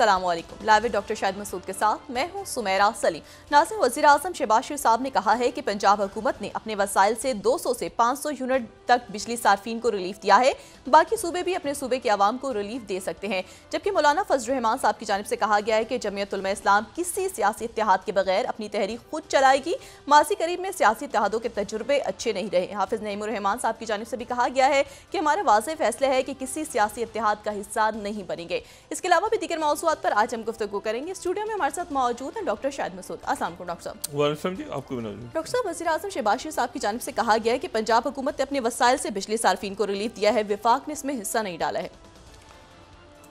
वालेकुम live doctor Shahid Masood के साथ मैं हूँ सुमेरा सलीम। नाजिम वज़ीर आज़म शहबाज शरीफ साहब ने कहा है कि पंजाब हुकूमत ने अपने वसाइल से 200 से 500 यूनिट तक बिजली सार्फिन को रिलीफ दिया है। बाकी सूबे भी अपने सूबे के आवाम को रिलीफ दे सकते हैं। जबकि मौलाना फजलरहमान साहब की जानब से कहा गया है कि जमीयतुलमा इस्लाम किसी सियासी इतिहाद के बगैर अपनी तहरीक खुद चलाएगी। माजी करीब में सियासी इतिहादों के तजुर्बे अच्छे नहीं रहे। हाफिज नईमान साहब की जानब से भी कहा गया है कि हमारा वाज फैसला है कि किसी सियासी इतिहाद का हिस्सा नहीं बनेंगे। इसके अलावा भी दीगर मौसूद पर आज हम गुफ्तु करेंगे। स्टूडियो में हमारे साथ मौजूद हैं डॉक्टर शाहिद मसूद। असल डॉक्टर साहब। आपको डॉक्टर साहब वजी अजम शहबाज साहब की जानब से कहा गया है कि पंजाब हुकूमत ने अपने वसाइल से बिजली सार्फिन को रिलीफ दिया है विफाक ने इसमें हिस्सा नहीं डाला है।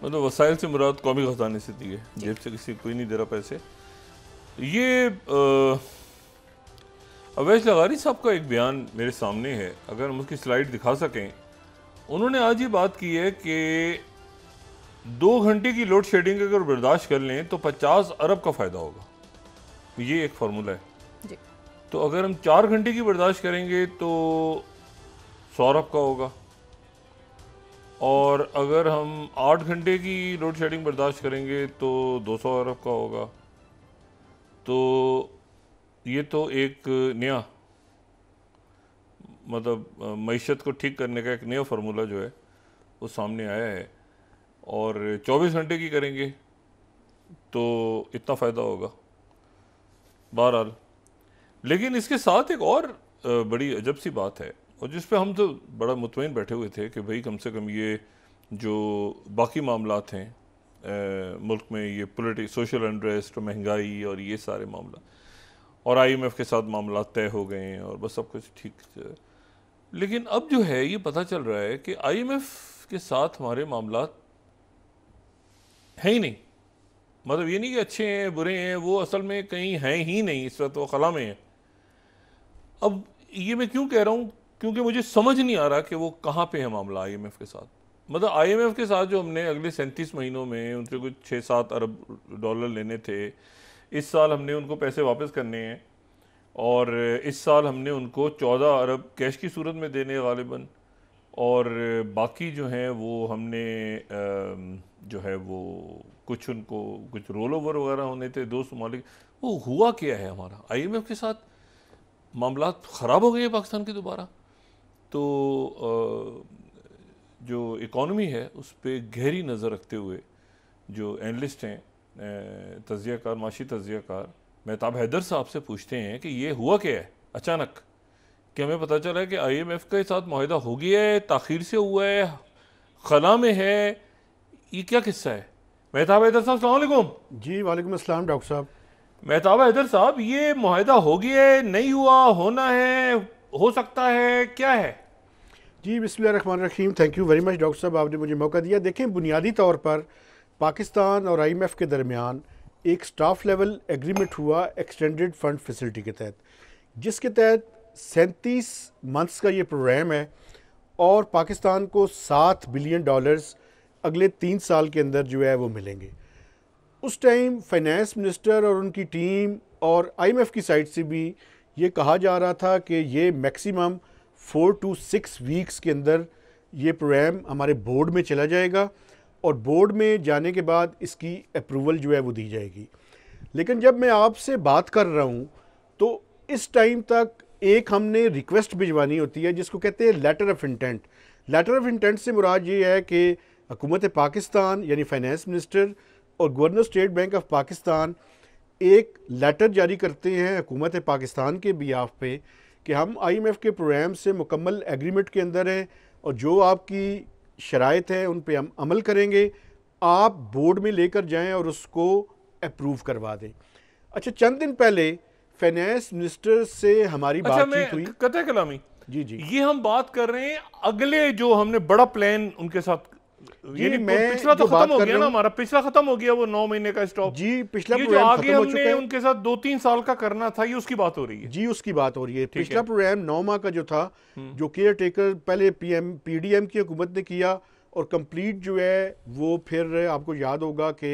मतलब वसाइल से मुराद कौमी खजाने से दी है जेब से किसी कोई नहीं दे रहा पैसे। ये अवैश लगारी साहब का एक बयान मेरे सामने है अगर हम उसकी स्लाइड दिखा सकें। उन्होंने आज ये बात की है कि दो घंटे की लोड शेडिंग अगर बर्दाश्त कर लें तो पचास अरब का फ़ायदा होगा। ये एक फार्मूला है। तो अगर हम चार घंटे की बर्दाश्त करेंगे तो सौ अरब का होगा। और अगर हम आठ घंटे की लोड शेडिंग बर्दाश्त करेंगे तो दो सौ अरब का होगा। तो ये तो एक नया मतलब मीशत को ठीक करने का एक नया फार्मूला जो है वो सामने आया है। और 24 घंटे की करेंगे तो इतना फ़ायदा होगा। बहरहाल। लेकिन इसके साथ एक और बड़ी अजब सी बात है, और जिस पे हम तो बड़ा मुतमिन बैठे हुए थे कि भाई कम से कम ये जो बाकी मामला हैं मुल्क में ये पोलिटिक सोशल अनरेस्ट, महँगाई और ये सारे मामला, और आईएमएफ के साथ मामला तय हो गए हैं और बस सब कुछ ठीक लेकिन अब जो है, ये पता चल रहा है कि आईएमएफ के साथ हमारे मामला है ही नहीं। मतलब ये नहीं कि अच्छे हैं, बुरे हैं, वो असल में कहीं हैं ही नहीं, इस वक्त वो खला में है। अब ये मैं क्यों कह रहा हूँ? क्योंकि मुझे समझ नहीं आ रहा कि वो कहाँ पे है मामला आईएमएफ के साथ। मतलब आईएमएफ के साथ जो हमने अगले सैंतीस महीनों में उनसे कुछ छः सात अरब डॉलर लेने थे, इस साल हमने उनको पैसे वापस करने हैं और इस साल हमने उनको चौदह अरब कैश की सूरत में देने गालिबा और बाकी जो हैं वो हमने जो है वो कुछ उनको, कुछ रोल ओवर वगैरह होने थे दो ममालिक वो हुआ क्या है हमारा? आईएमएफ के साथ मामला ख़राब हो गए पाकिस्तान के दोबारा। तो जो इकॉनमी है, उस पर गहरी नज़र रखते हुए जो एनलिस्ट हैं तजिया कार माशी तजिया कार मेहताब हैदर साहब से पूछते हैं कि ये हुआ क्या है? अचानक। कि हमें पता चला कि आईएमएफ के साथ माहिदा हो गया है, ताखिर से हुआ है, खला में है ये क्या किस्सा है? मेहताब हैदर साहब सलामकुम जी वालेकुम अस्सलाम डॉक्टर साहब। मेहताब हैदर साहब ये माहिदा हो गया है नहीं हुआ होना है हो सकता है क्या है? जी बिस्मिल्लाहिर्रहमानिर्रहीम thank you very much doctor साहब आपने मुझे मौका दिया। देखें बुनियादी तौर पर पाकिस्तान और आईएमएफ के दरमियान एक स्टाफ लेवल एग्रीमेंट हुआ एक्सटेंडेड फंड फैसिलिटी के तहत जिसके तहत सैंतीस मंथ्स का ये प्रोग्राम है और पाकिस्तान को सात बिलियन डॉलर्स अगले तीन साल के अंदर जो है वो मिलेंगे। उस टाइम फाइनेंस मिनिस्टर और उनकी टीम और आईएमएफ की साइड से भी ये कहा जा रहा था कि ये maximum four to six weeks के अंदर ये प्रोग्राम हमारे बोर्ड में चला जाएगा और बोर्ड में जाने के बाद इसकी अप्रूवल जो है वो दी जाएगी। लेकिन जब मैं आपसे बात कर रहा हूँ तो इस टाइम तक एक हमने रिक्वेस्ट भिजवानी होती है, जिसको कहते हैं letter of intent letter of intent से मुराद ये है कि हुकूमत पाकिस्तान यानी फाइनेंस मिनिस्टर और governor State Bank of Pakistan एक लेटर जारी करते हैं हुकूमत पाकिस्तान के बियाफ पे कि हम आईएमएफ के प्रोग्राम से मुकम्मल एग्रीमेंट के अंदर हैं और जो आपकी शराइ है उन पर हम अमल करेंगे। आप बोर्ड में लेकर जाएँ और उसको अप्रूव करवा दें। अच्छा चंद दिन पहले फाइनेंस मिनिस्टर से हमारी अच्छा बातचीत हुई। कतः कलामी? जी जी। ये हम बात कर रहे हैं अगले जो हमने बड़ा प्लान उनके साथ मैं पिछला तो खत्म हो गया ना हमारा पिछला खत्म हो गया वो नौ महीने का स्टॉक जी पिछला ये जो आगे हमने उनके साथ दो तीन साल का करना था ये उसकी बात हो रही है। जी उसकी बात हो रही है। पिछला प्रोग्राम नौ माह का जो था हम्म। जो केयर टेकर पहले पीएम पीडीएम की हुकूमत ने किया और कंप्लीट जो है वो फिर आपको याद होगा कि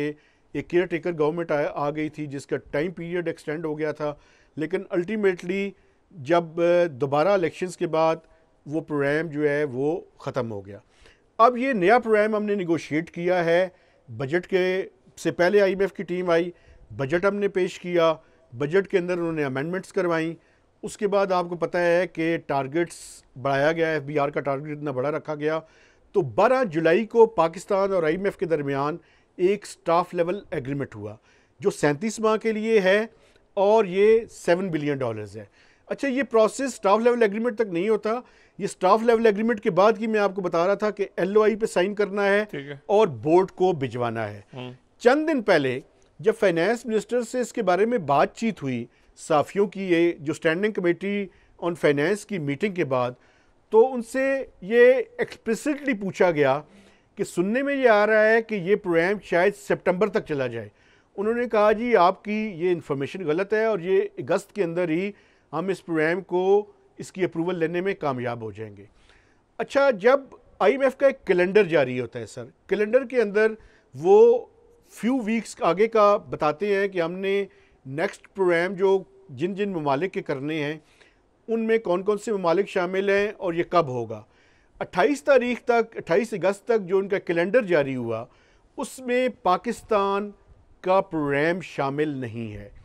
एक केयर टेकर गवर्नमेंट आ गई थी जिसका टाइम पीरियड एक्सटेंड हो गया था। लेकिन अल्टीमेटली जब दोबारा इलेक्शंस के बाद वो प्रोग्राम जो है वो ख़त्म हो गया। अब ये नया प्रोग्राम हमने निगोशिएट किया है। बजट के से पहले आईएमएफ की टीम आई बजट हमने पेश किया बजट के अंदर उन्होंने अमेंडमेंट्स करवाई। उसके बाद आपको पता है कि टारगेट्स बढ़ाया गया एफबीआर का टारगेट इतना बड़ा रखा गया। तो 12 जुलाई को पाकिस्तान और आईएमएफ के दरमियान एक स्टाफ लेवल एग्रीमेंट हुआ, जो सैंतीस माह के लिए है और ये सेवन बिलियन डॉलर्स है। अच्छा ये प्रोसेस स्टाफ लेवल एग्रीमेंट तक नहीं होता। ये स्टाफ लेवल एग्रीमेंट के बाद की मैं आपको बता रहा था कि एलओआई पे साइन करना है, है। और बोर्ड को भिजवाना है। हम्म। चंद दिन पहले जब फाइनेंस मिनिस्टर से इसके बारे में बातचीत हुई साफियों की ये जो स्टैंडिंग कमेटी ऑन फाइनेंस की मीटिंग के बाद तो उनसे ये एक्सप्लिसिटली पूछा गया कि सुनने में ये आ रहा है कि ये प्रोग्राम शायद सितंबर तक चला जाए। उन्होंने कहा जी आपकी ये इन्फॉर्मेशन गलत है और ये अगस्त के अंदर ही हम इस प्रोग्राम को इसकी अप्रूवल लेने में कामयाब हो जाएँगे। अच्छा जब आईएमएफ का एक कैलेंडर जारी होता है सर, कैलेंडर के अंदर वो फ्यू वीक्स आगे का बताते हैं कि हमने नेक्स्ट प्रोग्राम जो जिन जिन ममालिक के करने हैं, उनमें कौन कौन से ममालिक शामिल हैं और ये कब होगा। 28 तारीख तक 28 अगस्त तक जो उनका कैलेंडर जारी हुआ, उसमें पाकिस्तान का प्रोग्राम शामिल नहीं है।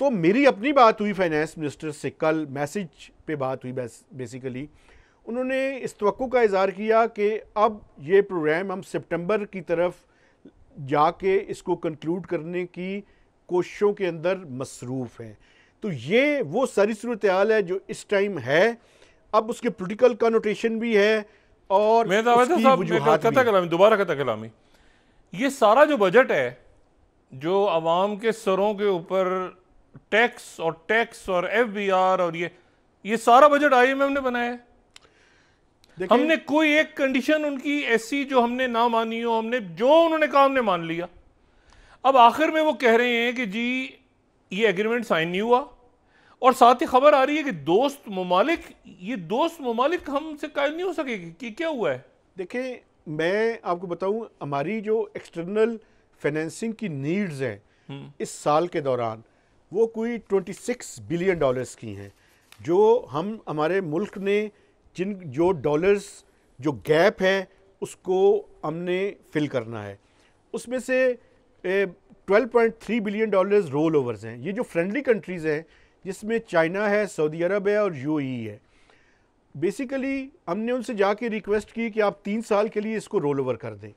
तो मेरी अपनी बात हुई फाइनेंस मिनिस्टर से कल मैसेज पे बात हुई बेसिकली उन्होंने इस तो का इजहार किया कि अब ये प्रोग्राम हम सितंबर की तरफ़ जाके इसको कंक्लूड करने की कोशिशों के अंदर मसरूफ़ हैं। तो ये वो सारी सूरत हाल है जो इस टाइम है। अब उसके पोलिटिकल कनोटेशन भी है और मैं दोबारा कहता कलामी। ये सारा जो बजट है जो आवाम के सरों के ऊपर टैक्स और टैक्स और एफबीआर और ये ये सारा बजट आईएमएफ ने बनाया है। हमने कोई एक कंडीशन उनकी ऐसी जो हमने ना मानी हो हमने जो उन्होंने कहा हमने मान लिया। अब आखिर में वो कह रहे हैं कि जी ये एग्रीमेंट साइन नहीं हुआ। और साथ ही खबर आ रही है कि दोस्त ममालिक ये दोस्त ममालिक हमसे कायल नहीं हो सकेगी कि क्या हुआ है? देखें मैं आपको बताऊँ हमारी जो एक्सटर्नल फाइनेंसिंग की नीड्स हैं हम्म। इस साल के दौरान वो कोई 26 बिलियन डॉलर्स की हैं, जो हम, हमारे मुल्क ने जिन, जो डॉलर्स जो गैप है, उसको हमने फिल करना है। उसमें से 12.3 बिलियन डॉलर्स रोल ओवर्स हैं। ये जो फ्रेंडली कंट्रीज़ हैं, जिसमें चाइना है सऊदी अरब है और यू है। बेसिकली हमने उनसे जाके रिक्वेस्ट की कि आप तीन साल के लिए इसको रोल ओवर कर दें।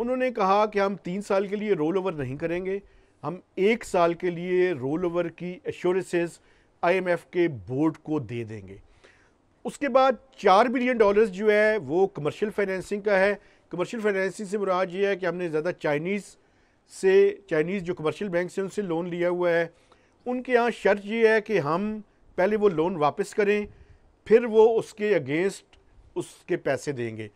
उन्होंने कहा कि हम तीन साल के लिए रोल ओवर नहीं करेंगे। हम एक साल के लिए रोल ओवर की एश्योरेंसेस आईएमएफ के बोर्ड को दे देंगे। उसके बाद चार बिलियन डॉलर्स जो है, वो कमर्शियल फाइनेंसिंग का है। कमर्शियल फाइनेंसिंग से मुराद ये है कि हमने ज़्यादा चाइनीज़ से चाइनीज़ जो कमर्शियल बैंक से उनसे लोन लिया हुआ है। उनके यहाँ शर्त ये है कि हम पहले वो लोन वापस करें, फिर वो उसके अगेंस्ट उसके पैसे देंगे।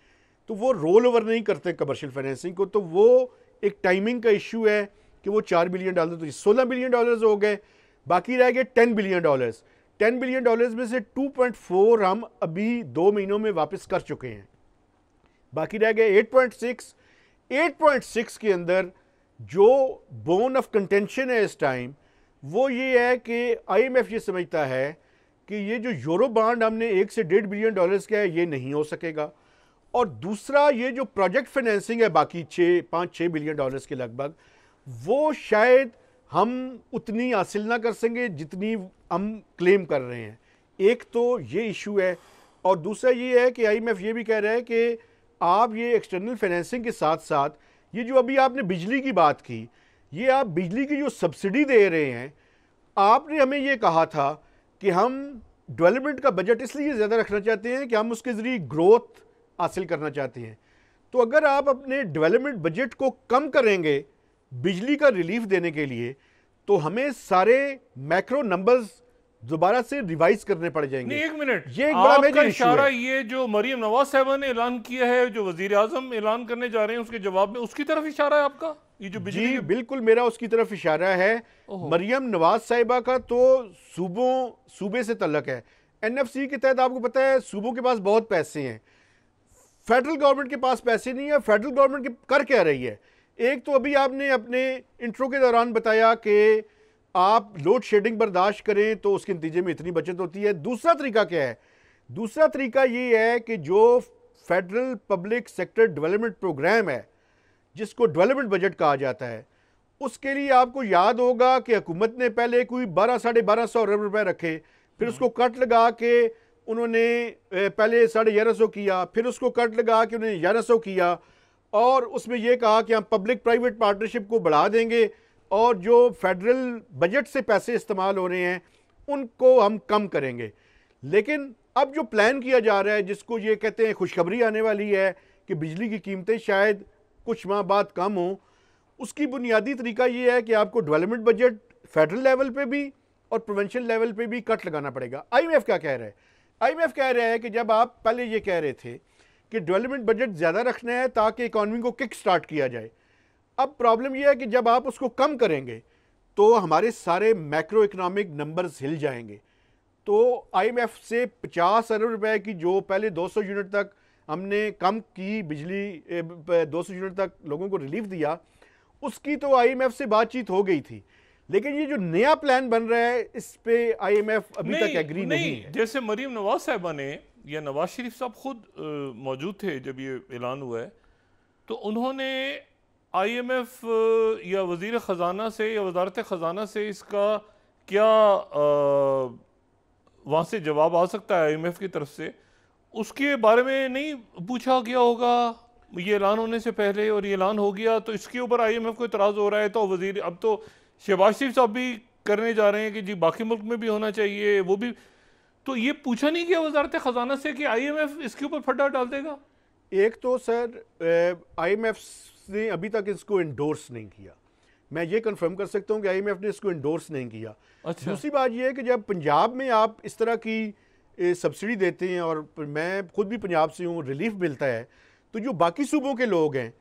तो वो रोल ओवर नहीं करते कमर्शियल फाइनेंसिंग को तो वो एक टाइमिंग का इशू है। कि वो चार बिलियन डॉलर तो सोलह बिलियन डॉलर्स हो गए, बाकी रह गए ten billion dollars ten billion dollars में से टू पॉइंट फोर हम अभी दो महीनों में वापस कर चुके हैं. बाकी रह गए eight point six eight point six के अंदर जो बोन ऑफ़ कंटेंशन है इस टाइम वो ये है कि आईएमएफ ये समझता है कि ये जो यूरो बांड हमने एक से डेढ़ बिलियन डॉलर्स का है, ये नहीं हो सकेगा. और दूसरा ये जो प्रोजेक्ट फाइनेंसिंग है बाकी छः पाँच छः बिलियन डॉलर्स के लगभग वो शायद हम उतनी हासिल ना कर सकेंगे जितनी हम क्लेम कर रहे हैं। एक तो ये इशू है और दूसरा ये है कि आईएमएफ ये भी कह रहा है कि आप ये एक्सटर्नल फाइनेंसिंग के साथ साथ ये जो अभी आपने बिजली की बात की, ये आप बिजली की जो सब्सिडी दे रहे हैं, आपने हमें ये कहा था कि हम डेवलपमेंट का बजट इसलिए ज़्यादा रखना चाहते हैं कि हम उसके ज़रिए ग्रोथ हासिल करना चाहते हैं। तो अगर आप अपने डेवलपमेंट बजट को कम करेंगे बिजली का रिलीफ देने के लिए तो हमें सारे मैक्रो नंबर्स दोबारा से रिवाइज करने पड़ जाएँगे। एक मिनट। ये एक बड़ा मेजर इशारा ये जो मरियम नवाज़ साहबा ने ऐलान किया है जो वज़ीर आज़म ऐलान करने जा रहे हैं उसके जवाब में उसकी तरफ़ इशारा है आपका? ये जो बिजली जी बिल्कुल मेरा उसकी तरफ़ इशारा है। मरियम नवाज़ साहिबा का तो सूबों सूबे से तलक है। एनएफसी के तहत आपको पता है सूबों के पास बहुत पैसे हैं। फेडरल गवर्नमेंट के पास पैसे नहीं है फेडरल गवर्नमेंट कर क्या रही है? एक तो अभी आपने अपने इंट्रो के दौरान बताया कि आप लोड शेडिंग बर्दाश्त करें तो उसके नतीजे में इतनी बचत होती है। दूसरा तरीका क्या है? दूसरा तरीका ये है कि जो federal public sector development programme है जिसको डेवलपमेंट बजट कहा जाता है उसके लिए आपको याद होगा कि हुकूमत ने पहले कोई बारह साढ़े बारह सौ अरब रुपए रखे फिर उसको कट लगा के उन्होंने पहले साढ़े ग्यारह सौ किया फिर उसको कट लगा के उन्होंने ग्यारह सौ किया और उसमें यह कहा कि हम पब्लिक प्राइवेट पार्टनरशिप को बढ़ा देंगे और जो फेडरल बजट से पैसे इस्तेमाल हो रहे हैं, उनको हम कम करेंगे। लेकिन अब जो प्लान किया जा रहा है, जिसको ये कहते हैं खुशखबरी आने वाली है कि बिजली की कीमतें शायद कुछ माह बाद कम हों, उसकी बुनियादी तरीका ये है कि आपको डेवलपमेंट बजट फेडरल लेवल पे भी और प्रोवेंशियल लेवल पे भी कट लगाना पड़ेगा। आईएमएफ क्या कह रहा है? आईएमएफ कह रहा है कि जब आप, पहले ये कह रहे थे कि डेवलपमेंट बजट ज़्यादा रखना है ताकि इकॉनमी को किक स्टार्ट किया जाए। अब प्रॉब्लम यह है कि जब आप उसको कम करेंगे तो हमारे सारे मैक्रो इकनॉमिक नंबर्स हिल जाएँगे। तो आईएमएफ से 50 अरब रुपए की जो पहले 200 यूनिट तक हमने कम की बिजली 200 यूनिट तक लोगों को रिलीफ दिया उसकी तो आईएमएफ से बातचीत हो गई थी। लेकिन ये जो नया प्लान बन रहा है इस पे आईएमएफ अभी तक एग्री नहीं, नहीं है। जैसे मरीम नवाज़ साहबा ने या नवाज़ शरीफ साहब खुद मौजूद थे जब ये ऐलान हुआ है तो उन्होंने आईएमएफ या वज़ीर ख़जाना से या वजारत ख़जाना से इसका क्या वहाँ से जवाब आ सकता है आईएमएफ की तरफ़ से? उसके बारे में नहीं पूछा गया होगा। ये ऐलान होने से पहले और ये ऐलान हो गया तो इसके ऊपर आईएमएफ को इतराज़ हो रहा है तो वज़ीर, अब तो शहबाज शरीफ साहब भी करने जा रहे हैं कि जी बाकी मुल्क में भी होना चाहिए, वो भी तो ये पूछा नहीं गया वजारत ख़जाना से कि आईएमएफ इसके ऊपर फटा डाल देगा? एक तो सर आईएमएफ ने अभी तक इसको इंडोर्स नहीं किया। मैं ये कंफर्म कर सकता हूँ कि आईएमएफ ने इसको इंडोर्स नहीं किया। अच्छा। दूसरी बात यह है कि जब पंजाब में आप इस तरह की सब्सिडी देते हैं और मैं खुद भी पंजाब से हूँ रिलीफ मिलता है तो जो बाकी सूबों के लोग हैं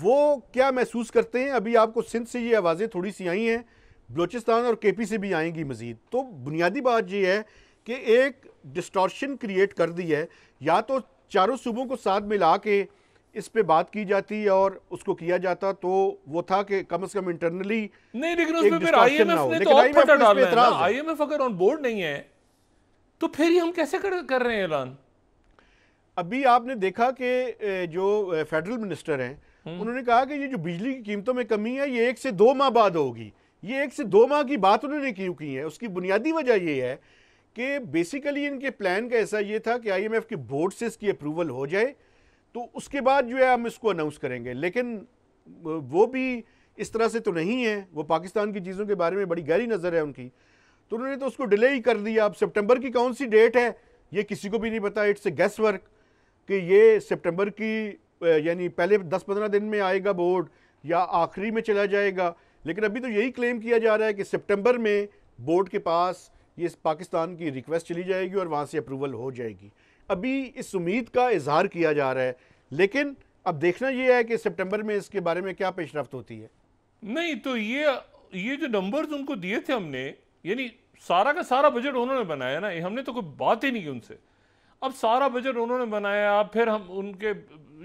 वो क्या महसूस करते हैं? अभी आपको सिंध से ये आवाज़ें थोड़ी सी आई हैं बलोचिस्तान और के पी से भी आएँगी मज़ीद। तो बुनियादी बात ये है कि एक डिस्टॉर्शन क्रिएट कर दी है। या तो चारों सूबों को साथ मिला के इस पे बात की जाती और उसको किया जाता तो वो था कि कम से कम इंटरनली नहीं लेकिन उसमें फिर आईएमएफ ने तो फटा डाल है ना। आईएमएफ अगर ऑन बोर्ड नहीं है तो फिर ही हम कैसे कर, कर रहे हैं ऐलान? अभी आपने देखा कि जो फेडरल मिनिस्टर हैं हम्म। उन्होंने कहा कि ये जो बिजली की कीमतों में कमी है ये एक से दो माह बाद होगी। ये एक से दो माह की बात उन्होंने क्यों की है? उसकी बुनियादी वजह ये है कि बेसिकली इनके प्लान का ऐसा ये था कि आईएमएफ के बोर्ड से इसकी अप्रूवल हो जाए तो उसके बाद जो है हम इसको अनाउंस करेंगे। लेकिन वो भी इस तरह से तो नहीं है। वो पाकिस्तान की चीज़ों के बारे में बड़ी गहरी नज़र है उनकी। तो उन्होंने तो उसको डिले ही कर दिया। अब सितंबर की कौन सी डेट है, ये किसी को भी नहीं पता। इट्स ए गैस वर्क कि ये सितंबर की यानी पहले 10-15 दिन में आएगा बोर्ड या आखिरी में चला जाएगा। लेकिन अभी तो यही क्लेम किया जा रहा है कि सितंबर में बोर्ड के पास ये पाकिस्तान की रिक्वेस्ट चली जाएगी और वहाँ से अप्रूवल हो जाएगी। अभी इस उम्मीद का इजहार किया जा रहा है, लेकिन अब देखना यह है कि सितंबर में इसके बारे में क्या पेशरफ होती है। नहीं तो ये ये जो नंबर्स उनको दिए थे हमने, यानी सारा का सारा बजट उन्होंने बनाया ना हमने तो कोई बात ही नहीं की उनसे। अब सारा बजट उन्होंने बनाया, अब फिर हम उनके,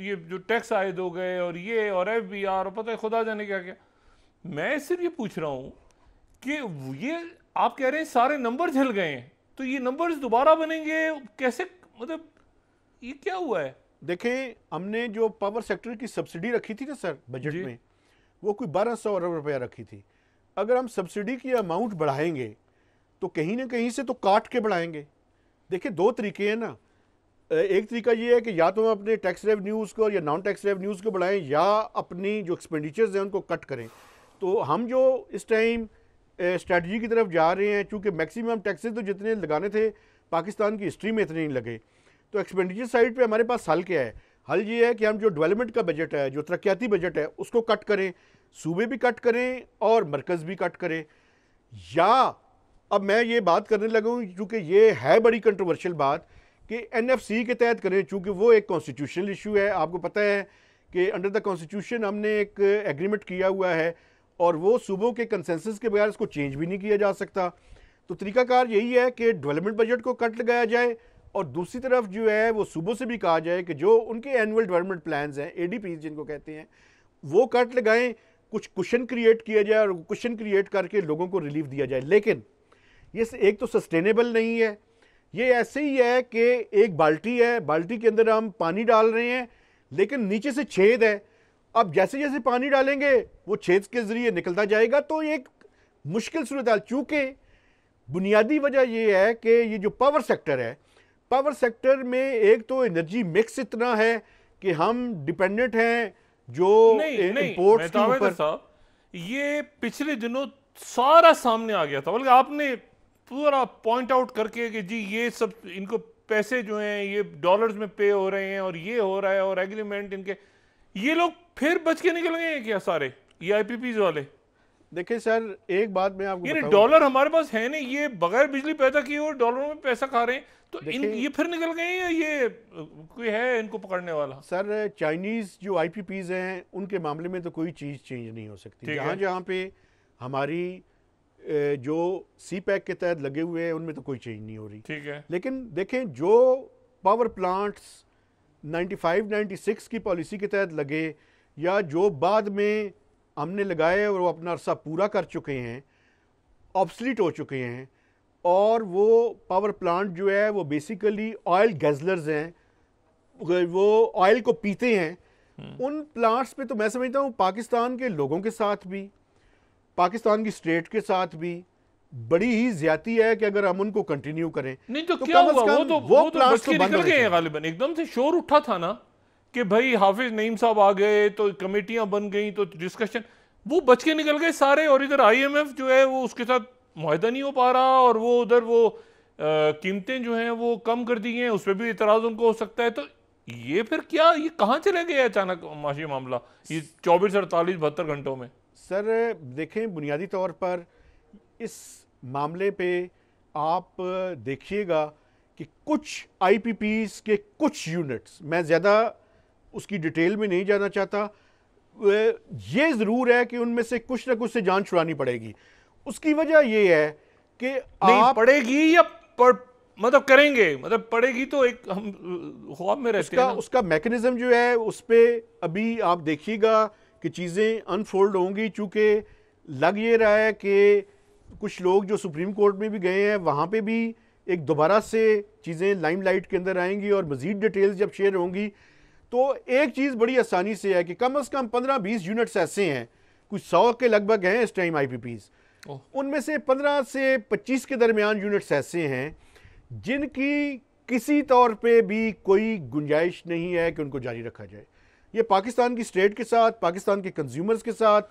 ये जो टैक्स आयद हो गए और ये और एफ़ बी आर पता है, खुदा जाने क्या क्या। मैं सिर्फ़ ये पूछ रहा हूँ कि ये आप कह रहे हैं सारे नंबर झल गए हैं तो ये नंबर्स दोबारा बनेंगे? कैसे? मतलब ये क्या हुआ है? देखें हमने जो पावर सेक्टर की सब्सिडी रखी थी ना सर बजट में वो कोई बारह सौ अरब रुपया रखी थी। अगर हम सब्सिडी की अमाउंट बढ़ाएँगे तो कहीं ना कहीं से तो काट के बढ़ाएँगे। देखिए दो तरीके हैं ना। एक तरीका ये है कि या तो हम अपने टैक्स रेवन्यूज़ को या नॉन टैक्स रेवन्यूज़ को बढ़ाएँ या अपनी जो एक्सपेंडिचर्स हैं उनको कट करें। तो हम जो इस टाइम स्ट्रेटजी की तरफ़ जा रहे हैं। चूँकि मैक्सिमम टैक्सेस तो जितने लगाने थे, पाकिस्तान की हिस्ट्री में इतने नहीं लगे। तो एक्सपेंडिचर साइड पे हमारे पास हल क्या है? हल ये है कि हम जो डेवलपमेंट का बजट है, जो तरक्याती बजट है, उसको कट करें। सूबे भी कट करें और मरकज़ भी कट करें। या, अब मैं ये बात करने लगा हूँ, चूँकि ये है बड़ी कंट्रोवर्शियल बात, कि एनएफसी के तहत करें, चूँकि वो एक कॉन्स्टिट्यूशनल इशू है। आपको पता है कि अंडर द कॉन्स्टिट्यूशन हमने एक एग्रीमेंट किया हुआ है और वो सूबों के कंसेंसस के बगैर इसको चेंज भी नहीं किया जा सकता। तो तरीकाकार यही है कि डेवलपमेंट बजट को कट लगाया जाए और दूसरी तरफ़ जो है, वो सूबों से भी कहा जाए कि जो उनके एनुअल डेवलपमेंट प्लान्स हैं ए जिनको कहते हैं, वो कट लगाएँ, कुछ क्वेश्चन क्रिएट किया जाए और क्वेश्चन क्रिएट करके लोगों को रिलीफ दिया जाए। लेकिन ये एक तो सस्टेनेबल नहीं है। ये ऐसे ही है कि एक बाल्टी है, बाल्टी के अंदर हम पानी डाल रहे हैं, लेकिन नीचे से छेद है। अब जैसे जैसे पानी डालेंगे वो छेद के ज़रिए निकलता जाएगा तो एक मुश्किल सूरत हाल। चूँकि बुनियादी वजह यह है कि ये जो पावर सेक्टर है पावर सेक्टर में एक तो एनर्जी मिक्स इतना है कि हम डिपेंडेंट हैं जो नहीं नहीं के ऊपर ये पिछले दिनों सारा सामने आ गया था। बल्कि आपने पूरा पॉइंट आउट करके कि जी ये सब इनको पैसे जो हैं ये डॉलर्स में पे हो रहे हैं और ये हो रहा है और एग्रीमेंट इनके ये लोग फिर बच के निकल गए क्या सारे? ये आईपीपीज वाले। देखिए सर एक बात मैं आपको बताऊँ। डॉलर हमारे पास है नहीं ये बगैर बिजली पैदा किए और डॉलरों में पैसा खा रहे हैं। तो इन ये फिर निकल गए हैं या ये कोई है इनको पकड़ने वाला? सर चाइनीज़ जो आईपीपीज हैं उनके मामले में तो कोई चीज़ चेंज नहीं हो सकती। जहाँ जहाँ पे हमारी जो सी पैक के तहत लगे हुए हैं उनमें तो कोई चेंज नहीं हो रही। ठीक है। लेकिन देखें जो पावर प्लांट्स 95 96 की पॉलिसी के तहत लगे या जो बाद में हमने लगाए और वो अपना अरसा पूरा कर चुके हैं ऑब्सलीट हो चुके हैं और वो पावर प्लांट जो है वो बेसिकली ऑयल गैजलर्स हैं वो ऑयल को पीते हैं। उन प्लांट्स पे तो मैं समझता हूँ पाकिस्तान के लोगों के साथ भी पाकिस्तान की स्टेट के साथ भी बड़ी ही ज़्यादा है कि अगर हम उनको कंटिन्यू करें। नहीं तो, तो क्या हुआ? वो तो वो वो तो plants बच के तो निकल गए हैं गालिबन एकदम से शोर उठा था ना कि भाई हाफिज नईम साहब आ गए तो कमेटियाँ बन गई तो डिस्कशन वो बच के निकल गए सारे और इधर आईएमएफ जो है वो उसके साथ मुहिदा नहीं हो पा रहा और वो उधर वो कीमतें जो हैं वो कम कर दी हैं उस पर भी इतराज उनको हो सकता है। तो ये फिर क्या? ये कहाँ चले गए अचानक माशी मामला? ये चौबीस अड़तालीस बहत्तर घंटों में। सर देखें बुनियादी तौर पर इस मामले पे आप देखिएगा कि कुछ आईपीपीस के कुछ यूनिट्स मैं ज़्यादा उसकी डिटेल में नहीं जाना चाहता ये ज़रूर है कि उनमें से कुछ ना कुछ से जान छुड़ानी पड़ेगी उसकी वजह ये है कि आप पड़ेगी या पड़, मतलब करेंगे मतलब पड़ेगी तो एक हम ख्वाब में रहते उसका हैं। उसका मैकेनिज्म जो है उस पर अभी आप देखिएगा कि चीज़ें अनफोल्ड होंगी चूँकि लग ये रहा है कि कुछ लोग जो सुप्रीम कोर्ट में भी गए हैं वहाँ पे भी एक दोबारा से चीज़ें लाइमलाइट के अंदर आएँगी और मज़ीद डिटेल्स जब शेयर होंगी तो एक चीज़ बड़ी आसानी से है कि कम अज़ कम पंद्रह बीस यूनिट्स ऐसे हैं कुछ सौ के लगभग हैं इस टाइम आई ओह। उनमें से पंद्रह से पच्चीस के दरमियान यूनिट्स ऐसे हैं जिनकी किसी तौर पे भी कोई गुंजाइश नहीं है कि उनको जारी रखा जाए ये पाकिस्तान की स्टेट के साथ पाकिस्तान के कंज्यूमर्स के साथ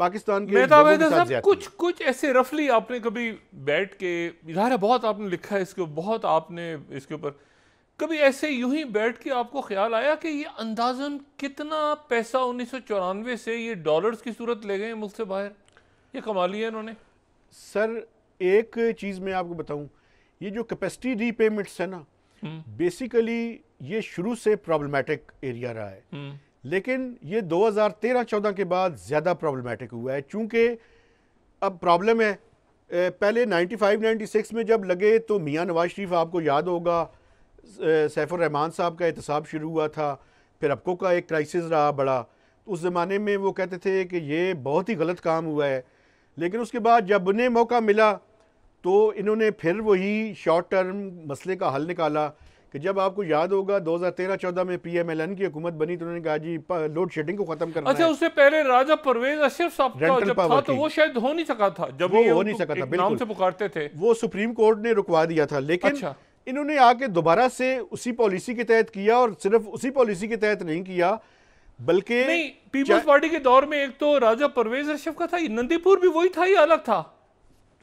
पाकिस्तान के साहब कुछ कुछ ऐसे रफली आपने कभी बैठ के इधर बहुत आपने लिखा है इसके बहुत आपने इसके ऊपर कभी ऐसे यूँ ही बैठ के आपको ख्याल आया कि ये अंदाजन कितना पैसा उन्नीस सौ चौरानवे से ये डॉलर्स की सूरत ले गए मुल्क से बाहर? ये कमा लिया इन्होंने। सर एक चीज़ मैं आपको बताऊँ ये जो कैपेसिटी रीपेमेंट्स है ना बेसिकली ये शुरू से प्रॉब्लमेटिक एरिया रहा है। हम्म, लेकिन ये 2013-14 के बाद ज़्यादा प्रॉब्लमेटिक हुआ है। चूँकि अब प्रॉब्लम है पहले 95-96 में जब लगे तो मियाँ नवाज़ शरीफ आपको याद होगा सैफुर रहमान साहब का एहतसाब शुरू हुआ था, फिर अबको का एक क्राइसिस रहा बड़ा। उस ज़माने में वो कहते थे कि ये बहुत ही गलत काम हुआ है। लेकिन उसके बाद जब उन्हें मौका मिला तो इन्होंने फिर वही शॉर्ट टर्म मसले का हल निकाला। कि जब आपको याद होगा 2013-14 में पीएमएलएन की हुकूमत बनी तो उन्होंने कहा जी लोड शेडिंग को ख़त्म करना अच्छा उससे पहले राजा परवेज अशरफ साहब का जब था तो वो शायद हो नहीं सका था जब वो हो नहीं सका था, नाम। से पुकारते थे वो सुप्रीम कोर्ट ने रुकवा दिया था लेकिन अच्छा। इन्होंने आके दोबारा से उसी पॉलिसी के तहत किया और सिर्फ़ उसी पॉलिसी के तहत नहीं किया बल्कि नहीं पीपल्स पार्टी के दौर में एक तो राजा परवेज अशरफ का था नंदीपुर भी वही था ये अलग था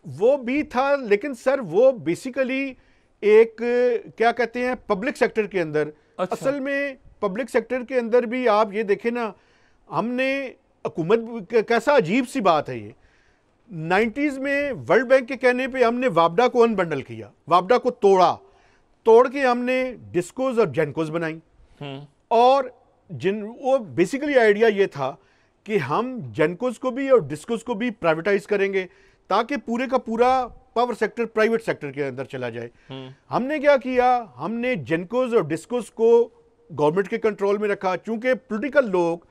वो भी था लेकिन सर वो बेसिकली एक क्या कहते हैं पब्लिक सेक्टर के अंदर। अच्छा। असल में पब्लिक सेक्टर के अंदर भी आप ये देखें ना हमने हुकूमत कैसा अजीब सी बात है ये। 90s में वर्ल्ड बैंक के कहने पे हमने वापडा को अनबंडल किया वापडा को तोड़ा। तोड़ के हमने डिस्कोज और जेनकोज बनाई। और जिन वो बेसिकली आइडिया ये था कि हम जेनकोज को भी और डिस्कोज को भी प्राइवेटाइज करेंगे ताकि पूरे का पूरा पावर सेक्टर प्राइवेट सेक्टर के अंदर चला जाए। हमने क्या किया? हमने जेनकोज और डिस्कोज को गवर्नमेंट के कंट्रोल में रखा। चूँकि पोलिटिकल लोग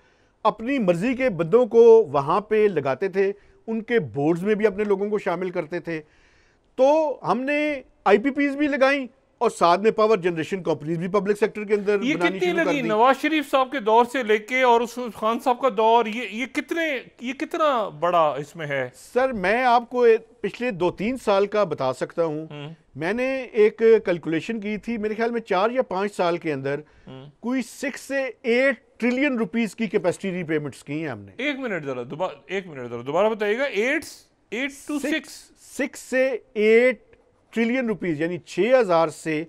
अपनी मर्ज़ी के बंदों को वहाँ पे लगाते थे उनके बोर्ड्स में भी अपने लोगों को शामिल करते थे। तो हमने आईपीपीज भी लगाई और साथ में पावर जनरेशन कंपनीज़ भी पब्लिक सेक्टर के अंदर ये कितनी लगी? नवाज़ शरीफ साहब के दौर से लेके और उस खान साहब का दौर ये ये कितने ये कितना बड़ा इसमें है? सर मैं आपको पिछले दो तीन साल का बता सकता हम्म। हूँ मैंने एक कैलकुलेशन की थी मेरे ख्याल में चार या पाँच साल के अंदर हम्म। कोई सिक्स से एट ट्रिलियन रुपीज़ की कैपेसिटी रीपेमेंट्स की हैं हमने। एक मिनट जरा दोबारा एक मिनट जरा दोबारा बताइएगा eight eight two six six से एट ट्रिलियन रुपीज़ यानी छः हज़ार से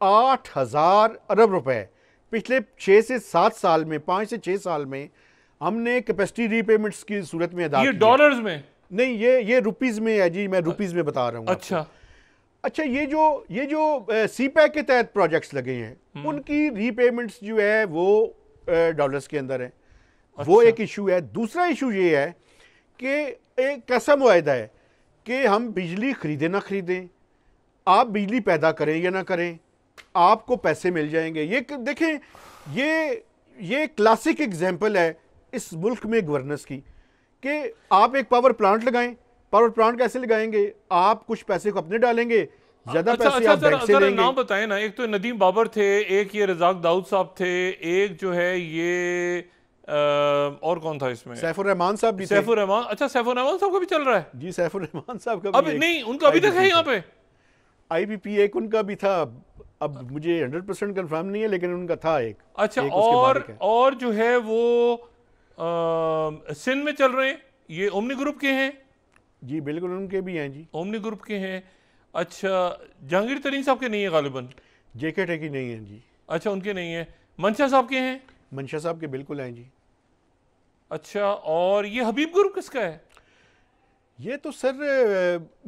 आठ हज़ार अरब रुपए। पिछले छः से सात साल में पाँच से छः साल में हमने कैपेसिटी रीपेमेंट्स की सूरत में अदा ये डॉलर्स में? नहीं ये ये रुपीज़ में है जी मैं रुपीज़ में बता रहा हूँ अच्छा। अच्छा ये जो ये जो सी पैक के तहत प्रोजेक्ट्स लगे हैं उनकी रीपेमेंट्स जो है वो डॉलर्स के अंदर है। वो एक इशू है। दूसरा इशू ये है कि एक कैसा मुआदा है कि हम बिजली खरीदें ना खरीदें। आप बिजली पैदा करें या ना करें आपको पैसे मिल जाएँगे। ये देखें ये ये क्लासिक एग्ज़ाम्पल है इस मुल्क में गवर्नेंस की कि आप एक पावर प्लांट लगाएँ पावर प्लांट कैसे लगाएँगे? आप कुछ पैसे को अपने डालेंगे ज़्यादा अच्छा पैसे अच्छा आप बैंक से लेंगे। नाम बताएँ ना एक तो नदीम बाबर थे एक ये रजाक दाऊद साहब थे एक जो है ये अ, और कौन था इसमें? सैफुर रहमान साहब भी सैफुर रहमान अच्छा सैफुर रहमान साहब का भी चल रहा है। जी सैफुर रहमान साहब का अब भी नहीं उनका अभी तक है यहाँ पे? आईबीपी एक उनका भी था। अब मुझे 100 परसेंट कन्फर्म नहीं है लेकिन उनका था एक। अच्छा एक और। और जो है वो सिंध में चल रहे हैं। ये ओमनी ग्रुप के हैं? जी बिल्कुल उनके भी हैं जी। ओमनी ग्रुप के हैं। अच्छा जहांगीर तरीन साहब के नहीं है गालिबन जेके टेकी नहीं है जी। अच्छा उनके नहीं है। मंशा साहब के हैं? मंशा साहब के बिल्कुल हैं जी। अच्छा और ये हबीब ग्रुप किसका है? ये तो सर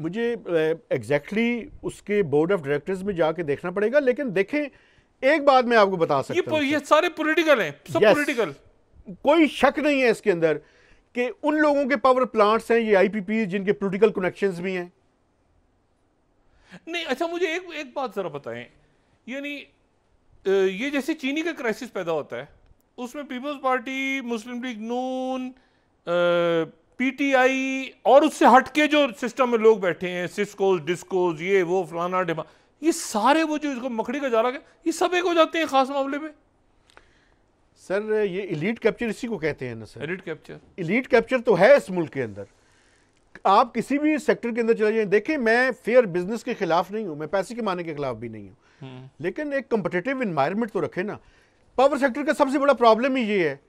मुझे एग्जैक्टली exactly उसके बोर्ड ऑफ़ डायरेक्टर्स में जाके देखना पड़ेगा लेकिन देखें एक बात मैं आपको बता सकता हूँ ये सारे पॉलिटिकल हैं सब Yes. पॉलिटिकल कोई शक नहीं है इसके अंदर कि उन लोगों के पावर प्लांट्स हैं ये आईपीपी जिनके पॉलिटिकल कनेक्शंस भी हैं। नहीं अच्छा मुझे एक एक बात जरा बताएँ। यानी ये जैसे चीनी का क्राइसिस पैदा होता है उसमें पीपल्स पार्टी मुस्लिम लीग नून पीटीआई और उससे हटके जो सिस्टम में लोग बैठे हैं सिस्कोज डिस्कोज ये वो फलाना डिमा ये सारे वो जो इसको मकड़ी का जाला है ये सब एक हो जाते हैं खास मामले में? सर ये इलीट कैप्चर इसी को कहते हैं ना sir. Elite capture elite capture तो है इस मुल्क के अंदर। आप किसी भी सेक्टर के अंदर चले जाएँ देखें मैं फेयर बिज़नेस के खिलाफ नहीं हूँ मैं पैसे कमाने के खिलाफ भी नहीं हूँ। लेकिन एक कंपटेटिव इन्वायरमेंट तो रखे ना। पावर सेक्टर का सबसे बड़ा प्रॉब्लम ही ये है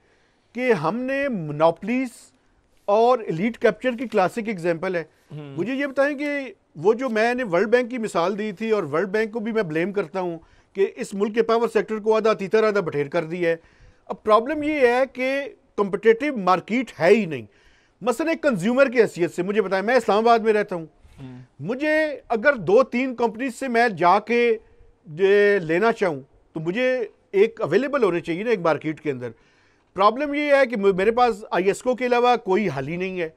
कि हमने मोनोपलीज और लीड कैप्चर की क्लासिक एग्ज़ाम्पल है। मुझे ये बताएँ कि वो जो मैंने वर्ल्ड बैंक की मिसाल दी थी और वर्ल्ड बैंक को भी मैं ब्लेम करता हूँ कि इस मुल्क के पावर सेक्टर को आधा तीतर आधा बठेर कर दिया है। अब प्रॉब्लम ये है कि कंपटेटिव मार्केट है ही नहीं। मसलन एक कंज्यूमर की हैसियत से मुझे बताएँ मैं इस्लामाबाद में रहता हूँ। मुझे अगर दो तीन कंपनी से मैं जाके लेना चाहूँ तो मुझे एक अवेलेबल होने चाहिए ना एक मार्केट के अंदर। प्रॉब्लम ये है कि मेरे पास आई के अलावा कोई हल ही नहीं है।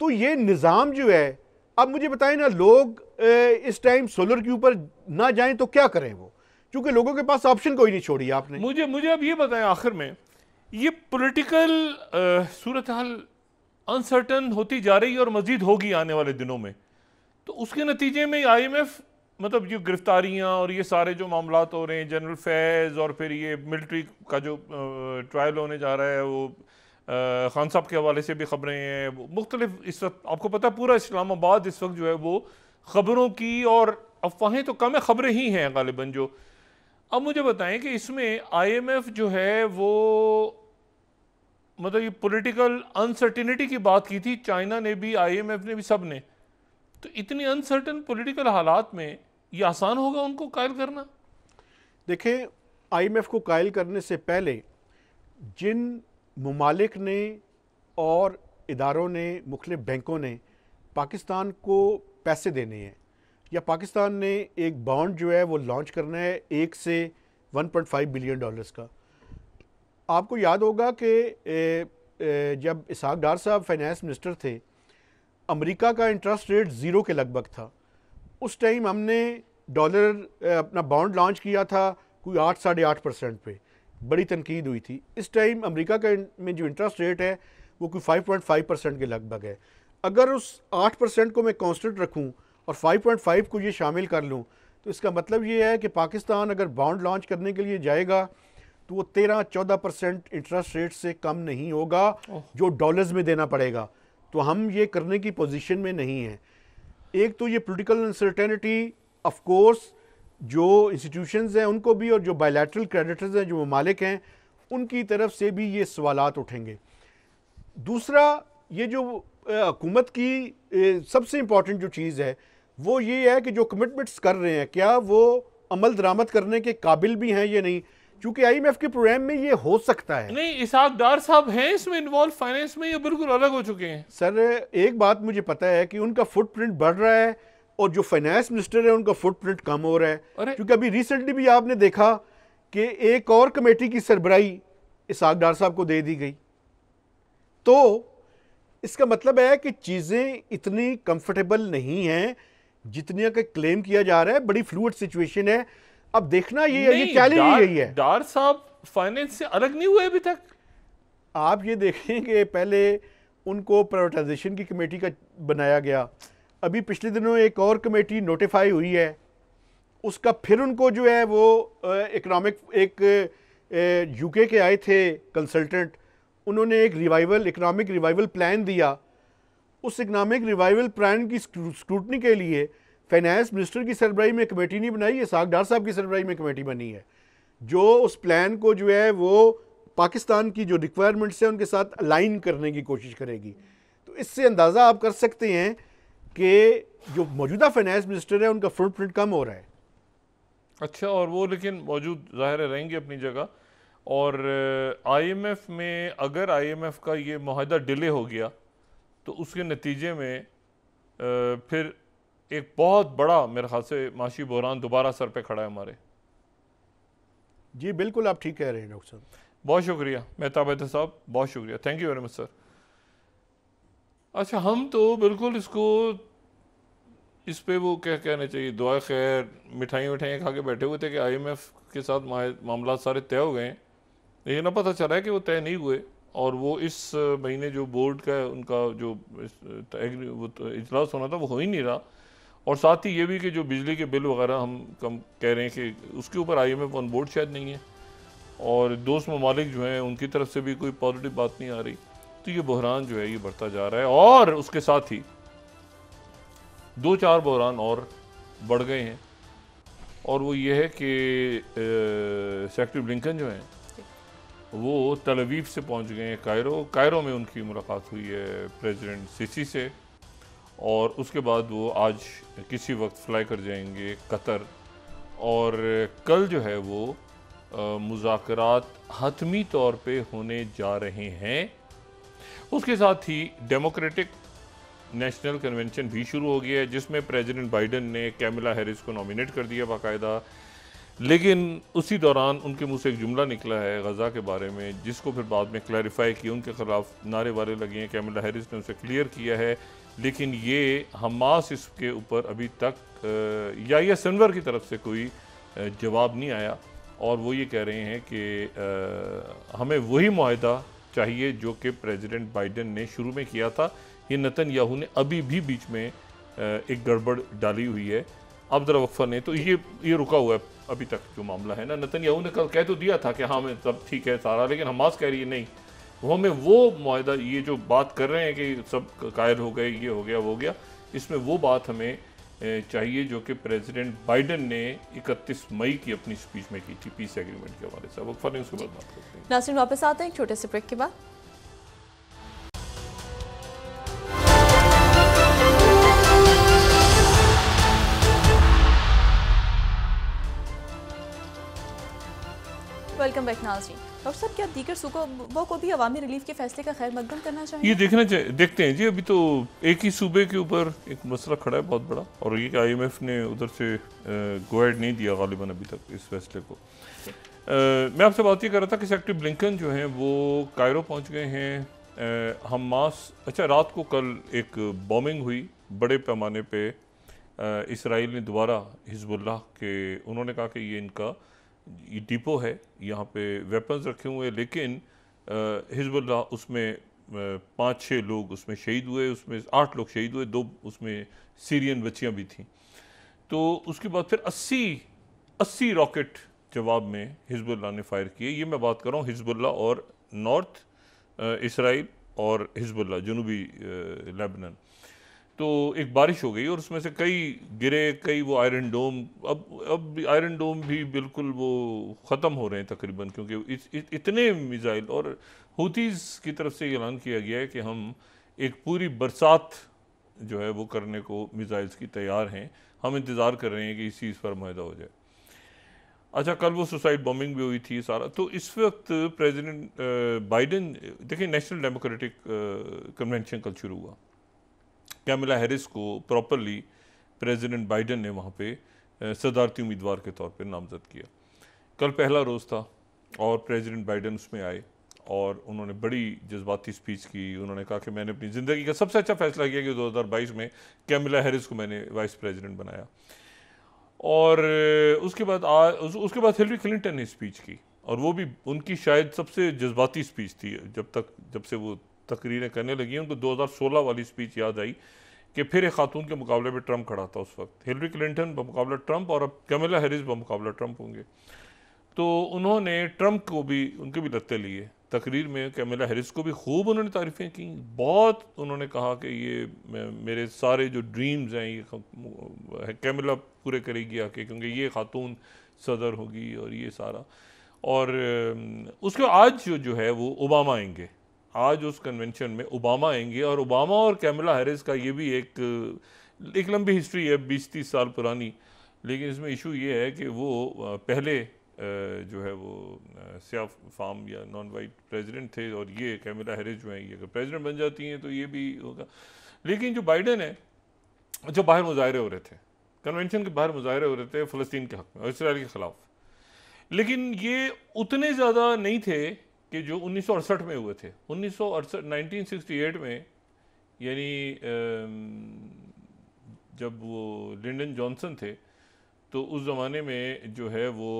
तो ये निज़ाम जो है, अब मुझे बताएँ ना, लोग इस टाइम सोलर के ऊपर ना जाएँ तो क्या करें वो? क्योंकि लोगों के पास ऑप्शन कोई नहीं छोड़ी आपने। मुझे मुझे अब ये बताएँ आखिर में, ये पॉलिटिकल सूरत हाल अनसर्टन होती जा रही है और मजीद होगी आने वाले दिनों में। तो उसके नतीजे में आईएमएफ मतलब ये गिरफ्तारियाँ और ये सारे जो मामला हो रहे हैं जनरल फैज और फिर ये मिलिट्री का जो ट्रायल होने जा रहा है, वो खान साहब के हवाले से भी खबरें हैं मुख्तलिफ़ इस वक्त आपको पता है पूरा इस्लामाबाद इस वक्त जो है वो खबरों की और अफवाहें तो कम है, खबरें ही हैं गालिबन जो। अब मुझे बताएँ कि इसमें आईएमएफ जो है वो मतलब ये पॉलिटिकल अनसर्टिनिटी की बात की थी चाइना ने भी आईएमएफ ने भी, सबने। तो इतनी अनसर्टन पॉलिटिकल हालात में ये आसान होगा उनको कायल करना? देखें आईएमएफ को कायल करने से पहले जिन ममालिक ने और इदारों ने, मुख्तलिफ़ बैंकों ने पाकिस्तान को पैसे देने हैं, या पाकिस्तान ने एक बॉन्ड जो है वो लॉन्च करना है एक से 1.5 बिलियन डॉलर्स का। आपको याद होगा कि जब इसहाक डार साहब फाइनेंस मिनिस्टर थे, अमेरिका का इंटरेस्ट रेट ज़ीरो के लगभग था। उस टाइम हमने डॉलर अपना बॉन्ड लॉन्च किया था कोई आठ साढ़े आठ परसेंट पे। बड़ी तनकीद हुई थी। इस टाइम अमेरिका का में जो इंटरेस्ट रेट है वो कोई फाइव पॉइंट फाइव परसेंट के लगभग है। अगर उस आठ परसेंट को मैं कांस्टेंट रखूँ और फाइव पॉइंट फाइव को ये शामिल कर लूँ तो इसका मतलब ये है कि पाकिस्तान अगर बॉन्ड लॉन्च करने के लिए जाएगा तो वो तेरह चौदह परसेंट इंटरेस्ट रेट से कम नहीं होगा जो डॉलर्स में देना पड़ेगा। तो हम ये करने की पोजीशन में नहीं हैं। एक तो ये पॉलिटिकल अनसर्टेनिटी ऑफ़ कोर्स जो इंस्टीट्यूशंस हैं उनको भी और जो बायलैटरल क्रेडिटर्स हैं, जो ममालिक हैं, उनकी तरफ़ से भी ये सवालात उठेंगे। दूसरा, ये जो हुकूमत की सबसे इंपॉर्टेंट जो चीज़ है, वो ये है कि जो कमिटमेंट्स कर रहे हैं, क्या वो अमल दरामद करने के काबिल भी हैं या नहीं? क्योंकि आईएमएफ के प्रोग्राम में ये हो सकता है। नहीं इसाक डार साहब हैं इसमें इन्वॉल्व फाइनेंस में ये बिल्कुल अलग हो चुके हैं। सर एक बात मुझे पता है कि उनका फुटप्रिंट बढ़ रहा है और जो फाइनेंस मिनिस्टर है उनका फुटप्रिंट कम हो रहा है। क्योंकि अभी रिसेंटली भी आपने देखा कि एक और कमेटी की सरबराही इसाक डार साहब को दे दी गई। तो इसका मतलब है कि चीज़ें इतनी कंफर्टेबल नहीं हैं जितनी का क्लेम किया जा रहा है। बड़ी फ्लूड सिचुएशन है। अब देखना ये है ये चैलेंज यही है? डार साहब फाइनेंस से अलग नहीं हुए अभी तक। आप ये देखें कि पहले उनको प्राइवेटाइजेशन की कमेटी का बनाया गया। अभी पिछले दिनों एक और कमेटी नोटिफाई हुई है। उसका फिर उनको जो है वो इकोनॉमिक एक यूके के आए थे कंसल्टेंट उन्होंने एक रिवाइवल इकोनॉमिक रिवाइवल प्लान दिया। उस इकोनॉमिक रिवाइवल प्लान की स्क्रूटनी के लिए फाइनेंस मिनिस्टर की सरबराही में कमेटी नहीं बनाई है सागडार साहब की सरबराही में कमेटी बनी है। जो उस प्लान को जो है, वो पाकिस्तान की जो रिक्वायरमेंट्स हैं, उनके साथ अलाइन करने की कोशिश करेगी। तो इससे अंदाज़ा आप कर सकते हैं कि जो मौजूदा फाइनेंस मिनिस्टर है, उनका फ्रंट प्रिंट कम हो रहा है। अच्छा और वो लेकिन मौजूद ज़ाहिर रहेंगे अपनी जगह। और आईएमएफ में अगर आईएमएफ का ये माहिदा डिले हो गया तो उसके नतीजे में फिर एक बहुत बड़ा मेरे ख्याल से माशी बहरान दोबारा सर पे खड़ा है हमारे। जी बिल्कुल आप ठीक कह रहे हैं डॉक्टर साहब। बहुत शुक्रिया मेहताब साहब बहुत शुक्रिया। Thank you very much sir अच्छा हम तो बिल्कुल इसको इस पे वो क्या कहना चाहिए दुआ खैर मिठाई मिठाइयाँ खा के बैठे हुए थे कि आईएमएफ के साथ मामला सारे तय हो गए लेकिन अब पता चला है कि वो तय नहीं हुए और वो इस महीने जो बोर्ड का उनका जो वो तो इजलास होना था वो हो ही नहीं रहा। और साथ ही ये भी कि जो बिजली के बिल वगैरह हम कम कह रहे हैं कि उसके ऊपर I M F on board शायद नहीं है। और दोस्त ममालिक जो हैं, उनकी तरफ़ से भी कोई पॉजिटिव बात नहीं आ रही। तो ये बहरान जो है, ये बढ़ता जा रहा है। और उसके साथ ही दो चार बहरान और बढ़ गए हैं। और वो ये है कि सेक्रेटरी ब्लिंकन जो हैं, वो तलवीफ से पहुँच गए हैं कायरो कायरो में उनकी मुलाकात हुई है प्रेसिडेंट सीसी से। और उसके बाद वो आज किसी वक्त फ्लाई कर जाएँगे कतर। और कल जो है वो मुजाकरात हतमी तौर पे होने जा रहे हैं। उसके साथ ही डेमोक्रेटिक नेशनल कन्वेंशन भी शुरू हो गया है, जिसमें प्रेसिडेंट बाइडन ने कैमिला हैरिस को नॉमिनेट कर दिया बाकायदा। लेकिन उसी दौरान उनके मुँह से एक जुमला निकला है गज़ा के बारे में, जिसको फिर बाद में क्लैरिफाई किया। उनके ख़िलाफ़ नारे वारे लगे हैं। कैमिला हैरिस ने उसे क्लियर किया है। लेकिन ये हमास इसके ऊपर अभी तक या ये सनवर की तरफ़ से कोई जवाब नहीं आया। और वो ये कह रहे हैं कि हमें वही माहा चाहिए जो कि प्रेसिडेंट बाइडन ने शुरू में किया था। ये नतन याहू ने अभी भी बीच में एक गड़बड़ डाली हुई है। अब ज़रा वक्फा ने तो ये ये रुका हुआ है अभी तक जो मामला है ना। नतन याहू ने कल कह तो दिया था कि हाँ मैं सब ठीक है सारा, लेकिन हमास कह रही है नहीं। वो हमें वो माहा ये जो बात कर रहे हैं कि सब कायल हो गए, ये हो गया, वो हो गया, इसमें वो बात हमें चाहिए जो कि प्रेसिडेंट बाइडन ने 31 मई की अपनी स्पीच में की थी पीस एग्रीमेंट के हवाले से। वक्फा उसके बाद बात करते हैं। नासिर वापस आते हैं एक छोटे से ब्रेक के बाद। वेलकम बैक नाजरीन। डॉक्टर साहब क्या दीगर सूबों को भी अवामी रिलीफ के फैसले का खैर मकदम करना चाहिए ये देखना चाहिए देखते हैं जी अभी तो एक ही सूबे के ऊपर एक मसला खड़ा है बहुत बड़ा और ये आई एम एफ़ ने उधर से गोएड नहीं दिया गालिबा अभी तक इस फैसले को। आ, मैं आपसे बात ये कर रहा था कि सेक्रेटरी ब्लिंकन जो हैं वो कायरो पहुँच गए हैं। हम मास अच्छा रात को कल एक बॉम्बिंग हुई बड़े पैमाने पे। इसराइल ने दोबारा हिजबुल्लाह के उन्होंने कहा कि ये इनका ये डिपो है, यहाँ पे वेपन्स रखे हुए हैं, लेकिन हिजबुल्ला उसमें पाँच छः लोग उसमें शहीद हुए, उसमें आठ लोग शहीद हुए, दो उसमें सीरियन बच्चियाँ भी थीं। तो उसके बाद फिर 80 80 रॉकेट जवाब में हिजबुल्ला ने फायर किए। ये मैं बात कर रहा हूँ हिजबुल्ला और नॉर्थ इसराइल और हिजबुल्ला जनूबी लेबनन। तो एक बारिश हो गई और उसमें से कई गिरे कई वो आयरन डोम अब अब आयरन डोम भी बिल्कुल वो ख़त्म हो रहे हैं तकरीबन क्योंकि इत, इत, इतने मिज़ाइल और हुतीज़ की तरफ़ से ऐलान किया गया है कि हम एक पूरी बरसात जो है वो करने को मिज़ाइल्स की तैयार हैं। हम इंतज़ार कर रहे हैं कि इस चीज़ पर माहा हो जाए। अच्छा कल वो सुसाइड बॉम्बिंग भी हुई थी सारा। तो इस वक्त प्रेसिडेंट बाइडेन देखिए नेशनल डेमोक्रेटिक कन्वेंशन कल शुरू हुआ। कैमिला हैरिस को प्रॉपरली प्रेसिडेंट बाइडेन ने वहाँ पे सदारती उम्मीदवार के तौर पे नामजद किया। कल पहला रोज़ था और प्रेसिडेंट बाइडेन उसमें आए और उन्होंने बड़ी जज्बाती स्पीच की। उन्होंने कहा कि मैंने अपनी ज़िंदगी का सबसे अच्छा फैसला किया कि 2022 में कैमिला हैरिस को मैंने वाइस प्रेसिडेंट बनाया। और उसके बाद आ, उस, उसके बाद हिलरी क्लिंटन ने स्पीच की और वो भी उनकी शायद सबसे जज्बाती स्पीच थी जब तक जब से वो तकरीरें करने लगी। उनको 2016 वाली स्पीच याद आई कि फिर एक खातून के मुकाबले में ट्रंप खड़ा था उस वक्त। हिलरी क्लिंटन बमुकाबला ट्रंप और अब कमिला हैरिस बमुकाबला ट्रंप होंगे। तो उन्होंने ट्रंप को भी, उनके भी लत्ते लिए। तकरीर में कैमिला हैरिस को भी खूब उन्होंने तारीफ़ें की। बहुत उन्होंने कहा कि ये मेरे सारे जो ड्रीम्स हैं, ये कैमिला पूरे करेगी आके, क्योंकि ये खातून सदर होगी और ये सारा। और उसके आज जो जो है वो ओबामा आएँगे। आज उस कन्वेंशन में ओबामा आएँगे और ओबामा और कैमिला हैरिस का ये भी एक एक लंबी हिस्ट्री है बीस तीस साल पुरानी। लेकिन इसमें इशू ये है कि वो पहले जो है वो सिया फार्म या नॉन वाइट प्रेसिडेंट थे और ये कैमिला हैरिस जो हैं, ये अगर प्रेसिडेंट बन जाती हैं तो ये भी होगा। लेकिन जो बाइडन है, जो बाहर मुजाहरे हो रहे थे कन्वेंशन के बाहर मुजाहरे हो रहे थे फ़लस्तीन के हक में और इसराइल के ख़िलाफ़। लेकिन ये उतने ज़्यादा नहीं थे कि जो उन्नीस सौ अड़सठ में हुए थे। उन्नीस सौ में, यानी जब वो लिंडन जॉनसन थे तो उस ज़माने में जो है वो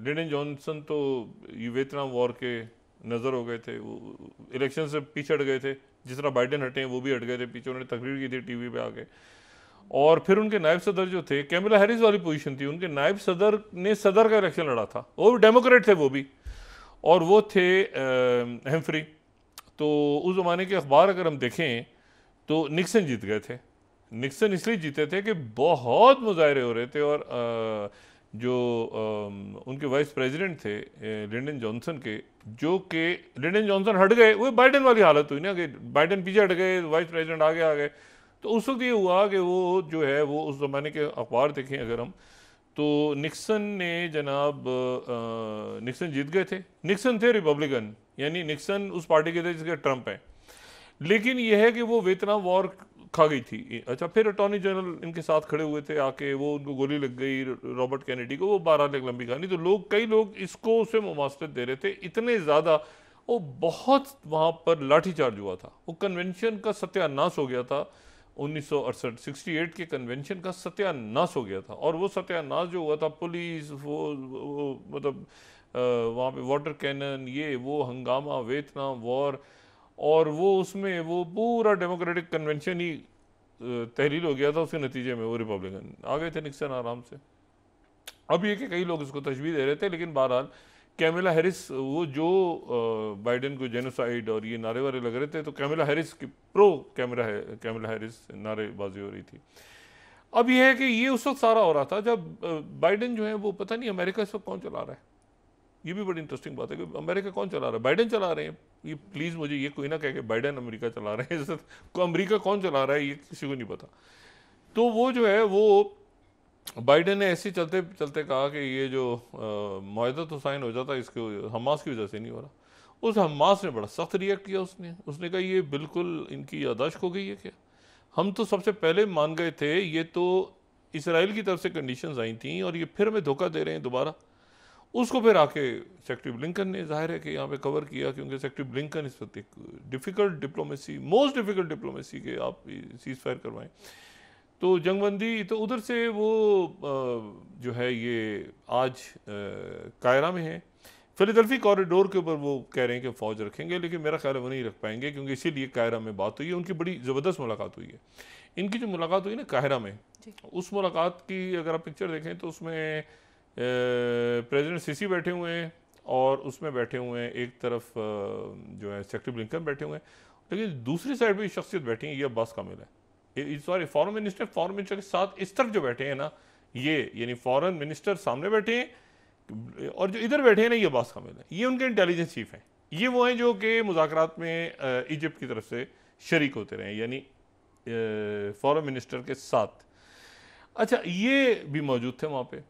लिंडन जॉनसन तो ये वियतनाम वॉर के नज़र हो गए थे, वो, इलेक्शन से पीछे हट गए थे। जिस तरह बाइडन हटे हैं, वो भी हट गए थे पीछे, उन्होंने तकरीर की थी टीवी पे आके। और फिर उनके नायब सदर जो थे, कैमला हैरिस वाली पोजीशन थी, उनके नायब सदर ने सदर का इलेक्शन लड़ा था। वो डेमोक्रेट थे, वो भी। और वो थे हेम्फ्री तो उस ज़माने के अखबार अगर हम देखें तो निक्सन जीत गए थे। निक्सन इसलिए जीते थे कि बहुत मुजाहरे हो रहे थे और जो उनके वाइस प्रेसिडेंट थे लिंडन जॉनसन के, जो कि लिंडन जॉनसन हट गए। वो बाइडन वाली हालत हुई ना कि बाइडन पीछे हट गए वाइस प्रेसिडेंट आगे आ गए। तो उस वक्त ये हुआ कि वो जो है, वो उस ज़माने के अखबार देखें अगर हम तो निक्सन ने जनाब निक्सन जीत गए थे। निक्सन थे रिपब्लिकन, यानी निक्सन उस पार्टी के थे जिसके ट्रंप हैं। लेकिन यह है कि वो वियतनाम वॉर खा गई थी। अच्छा फिर अटॉर्नी जनरल इनके साथ खड़े हुए थे, आके वो उनको गोली लग गई रॉबर्ट कैनेडी को, वो बारह एक लंबी कहानी। तो लोग, कई लोग इसको उसे मुमासत दे रहे थे। इतने ज़्यादा वो बहुत वहाँ पर लाठीचार्ज हुआ था। वो कन्वेंशन का सत्यानाश हो गया था। उन्नीस के कन्वेंशन का सत्यानाश हो गया था। और वो सत्यानाश जो हुआ था पुलिस वो, वो मतलब वहाँ पे वाटर कैनन ये वो हंगामा वियतनाम वॉर और वो उसमें वो पूरा डेमोक्रेटिक कन्वेंशन ही तहरील हो गया था उसके नतीजे में वो रिपब्लिकन आ गए थे निक्सन आराम से। अब ये कि कई लोग इसको तशवी दे रहे थे लेकिन बहरहाल कैमिला हैरिस, वो जो बाइडेन को जेनोसाइड और ये नारे वारे लग रहे थे तो कैमिला हैरिस की प्रो कैमरा है, कैमिला हैरिस नारेबाजी हो रही थी। अब यह है कि ये उस वक्त सारा हो रहा था जब बाइडेन जो है वो पता नहीं अमेरिका इस वक्त कौन चला रहा है। ये भी बड़ी इंटरेस्टिंग बात है कि अमेरिका कौन चला रहा है? बाइडेन चला रहे हैं। ये प्लीज़ मुझे ये कोई ना कहे कि बाइडेन अमेरिका चला रहे हैं। अमेरिका कौन चला रहा है, ये किसी को नहीं पता। तो वो जो है वो बाइडेन ने ऐसे चलते चलते कहा कि ये जो माहदा तो साइन हो जाता इसके हमास की वजह से नहीं हो रहा। उस हमास ने बड़ा सख्त रिएक्ट किया उसने। उसने कहा, ये बिल्कुल इनकी यादाश्त हो गई है क्या? हम तो सबसे पहले मान गए थे, ये तो इसराइल की तरफ़ से कंडीशंस आई थी और ये फिर हमें धोखा दे रहे हैं दोबारा। उसको फिर आके सेक्रेटरी ब्लिंकन ने ज़ाहिर है कि यहाँ पे कवर किया, क्योंकि सेक्रेटरी ब्लिंकन इस वक्त एक difficult diplomacy most difficult diplomacy के आप सीज फायर करवाएँ। तो जंगबंदी तो उधर से वो जो है ये आज कायरा में है। फिलाडेल्फी कॉरिडोर के ऊपर वो कह रहे हैं कि फ़ौज रखेंगे लेकिन मेरा ख्याल है वो नहीं रख पाएँगे क्योंकि इसीलिए कायरा में बात हुई है। उनकी बड़ी ज़बरदस्त मुलाकात हुई है। इनकी जो मुलाकात हुई ना कायरा में उस मुलाकात की अगर आप पिक्चर देखें तो उसमें प्रेसिडेंट सीसी बैठे हुए हैं और उसमें बैठे हुए हैं एक तरफ़ जो है सेक्रेटरी ब्लिंकन बैठे हुए हैं। लेकिन दूसरी साइड भी शख्सियत बैठी है ये अब्बास कामिल है। Sorry foreign minister foreign minister के साथ इस तरफ़ जो बैठे हैं ना, ये, यानी फॉरन मिनिस्टर सामने बैठे हैं, और जो इधर बैठे हैं ना, ये अब्बास कामिल है। ये उनके इंटेलिजेंस चीफ हैं। ये वो हैं जो कि मुजाकर में इजिप्ट की तरफ़ से शरीक होते रहे यानी फॉरन मिनिस्टर के साथ। अच्छा ये भी मौजूद थे वहाँ पे।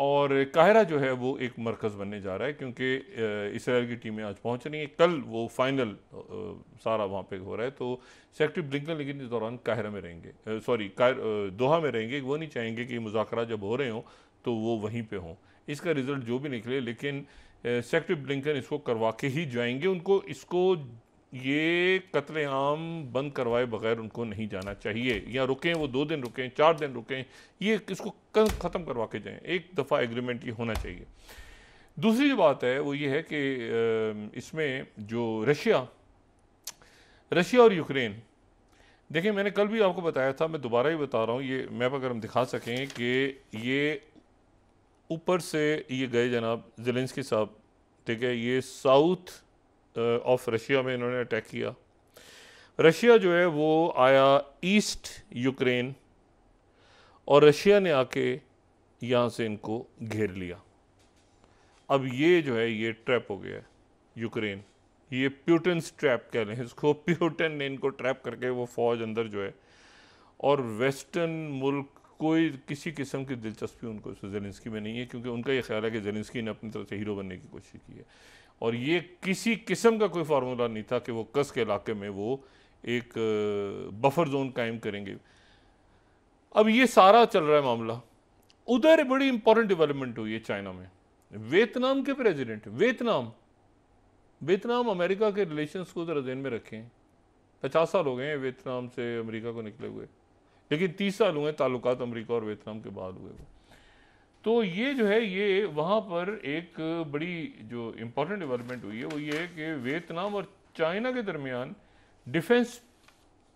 और काहिरा जो है वो एक मरकज़ बनने जा रहा है क्योंकि इसराइल की टीमें आज पहुँच रही हैं। कल वो फाइनल सारा वहाँ पे हो रहा है। तो सेक्रेटरी ब्लिंकन लेकिन इस दौरान काहिरा में रहेंगे। सॉरी दोहा में रहेंगे। वो नहीं चाहेंगे कि मुजाकर जब हो रहे हों तो वो वहीं पे हों। इसका रिज़ल्ट जो भी निकले, लेकिन सेक्रेटरी ब्लिंकन इसको करवा के ही जाएँगे। उनको, इसको ये कत्ल आम बंद करवाए बगैर उनको नहीं जाना चाहिए। या रुकें, वो दो दिन रुकें, चार दिन रुकें, ये इसको ख़त्म करवा के जाएँ। एक दफ़ा एग्रीमेंट ये होना चाहिए। दूसरी जो बात है, वो ये है कि इसमें जो रशिया रशिया और यूक्रेन, देखिए मैंने कल भी आपको बताया था, मैं दोबारा ही बता रहा हूँ, ये मैप अगर हम दिखा सकें कि ये ऊपर से ये गए जनाब के साहब, ठीक है, ये साउथ ऑफ़ रशिया में इन्होंने अटैक किया। रशिया जो है, वो आया ईस्ट यूक्रेन और रशिया ने आके यहाँ से इनको घेर लिया। अब ये जो है, ये ट्रैप हो गया है यूक्रेन ये प्यूटन ट्रैप कह लें, इसको प्यूटन ने इनको ट्रैप करके वो फौज अंदर जो है, और वेस्टर्न मुल्क कोई किसी किस्म की दिलचस्पी उनको जेलेंसकी में नहीं है, क्योंकि उनका ये ख्याल है कि जेलेंसकी ने अपनी तरफ़ से हीरो बनने की कोशिश की है। और ये किसी किस्म का कोई फार्मूला नहीं था कि वो कस के इलाके में वो एक बफर जोन कायम करेंगे। अब ये सारा चल रहा है मामला। उधर बड़ी इंपॉर्टेंट डेवलपमेंट हुई है चाइना में। वियतनाम के प्रेसिडेंट वियतनाम। वियतनाम अमेरिका के रिलेशंस को जरा जेन में रखें पचास साल हो गए हैं वियतनाम से अमेरिका को निकले हुए। लेकिन तीस साल हुए ताल्लुकात अमेरिका और वियतनाम के बाद हुए तो ये जो है ये वहाँ पर एक बड़ी जो इम्पोर्टेंट डेवलपमेंट हुई है वो ये है कि वियतनाम और चाइना के दरमियान डिफेंस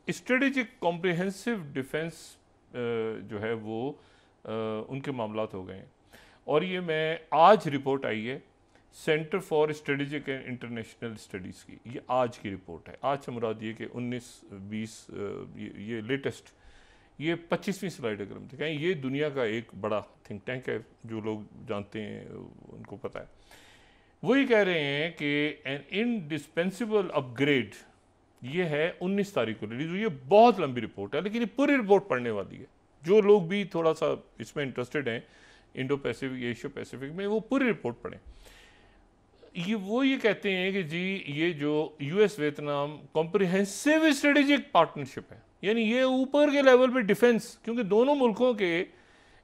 स्ट्रेटेजिक कॉम्प्रिहेंसिव डिफेंस जो है वो उनके मामला हो गए हैं। और ये मैं आज रिपोर्ट आई है Center for Strategic and International Studies की। ये आज की रिपोर्ट है। आज से मुराद ये कि 19 20 ये, ये लेटेस्ट ये पच्चीसवीं स्लाइड अगर हम देखें ये दुनिया का एक बड़ा थिंक टैंक है, जो लोग जानते हैं, उनको पता है। वही कह रहे हैं कि एन इनडिस्पेंसिबल अपग्रेड ये है 19 तारीख को रिलीज़ हुई। है बहुत लंबी रिपोर्ट है, लेकिन ये पूरी रिपोर्ट पढ़ने वाली है। जो लोग भी थोड़ा सा इसमें इंटरेस्टेड हैं इंडो पैसिफिक एशियो पैसिफिक में, वो पूरी रिपोर्ट पढ़ें। ये वो ये कहते हैं कि जी, ये जो US Vietnam comprehensive strategic partnership है। यानी ये ऊपर के लेवल पे डिफेंस क्योंकि दोनों मुल्कों के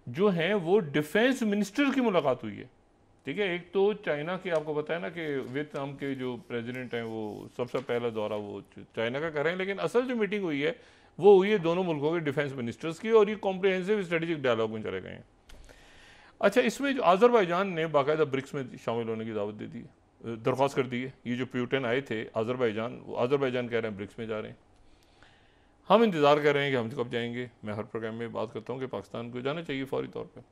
जो हैं, वो डिफेंस मिनिस्टर की मुलाकात हुई है। ठीक है, एक तो चाइना के, आपको बताया ना कि वियतनाम के जो प्रेसिडेंट हैं, वो सबसे सब पहला दौरा वो चाइना का कर रहे हैं, लेकिन असल जो मीटिंग हुई है, वो हुई है दोनों मुल्कों के डिफेंस मिनिस्टर्स की, और ये कॉम्प्रिहेंसिव स्ट्रेटेजिक डायलॉग में चले गए हैं। अच्छा इसमें जो आज़रबाईजान ने बाकायदा ब्रिक्स में शामिल होने की दावत दे दी है। दरख्वास्त कर दी है। ये जो प्यूटन आए थे आज़रबाईजान वो आज़रबाईजान कह रहे हैं ब्रिक्स में जा रहे हैं। हम इंतज़ार कर रहे हैं कि हम कब जाएँगे। मैं हर प्रोग्राम में बात करता हूँ कि पाकिस्तान को जाना चाहिए फौरी तौर पर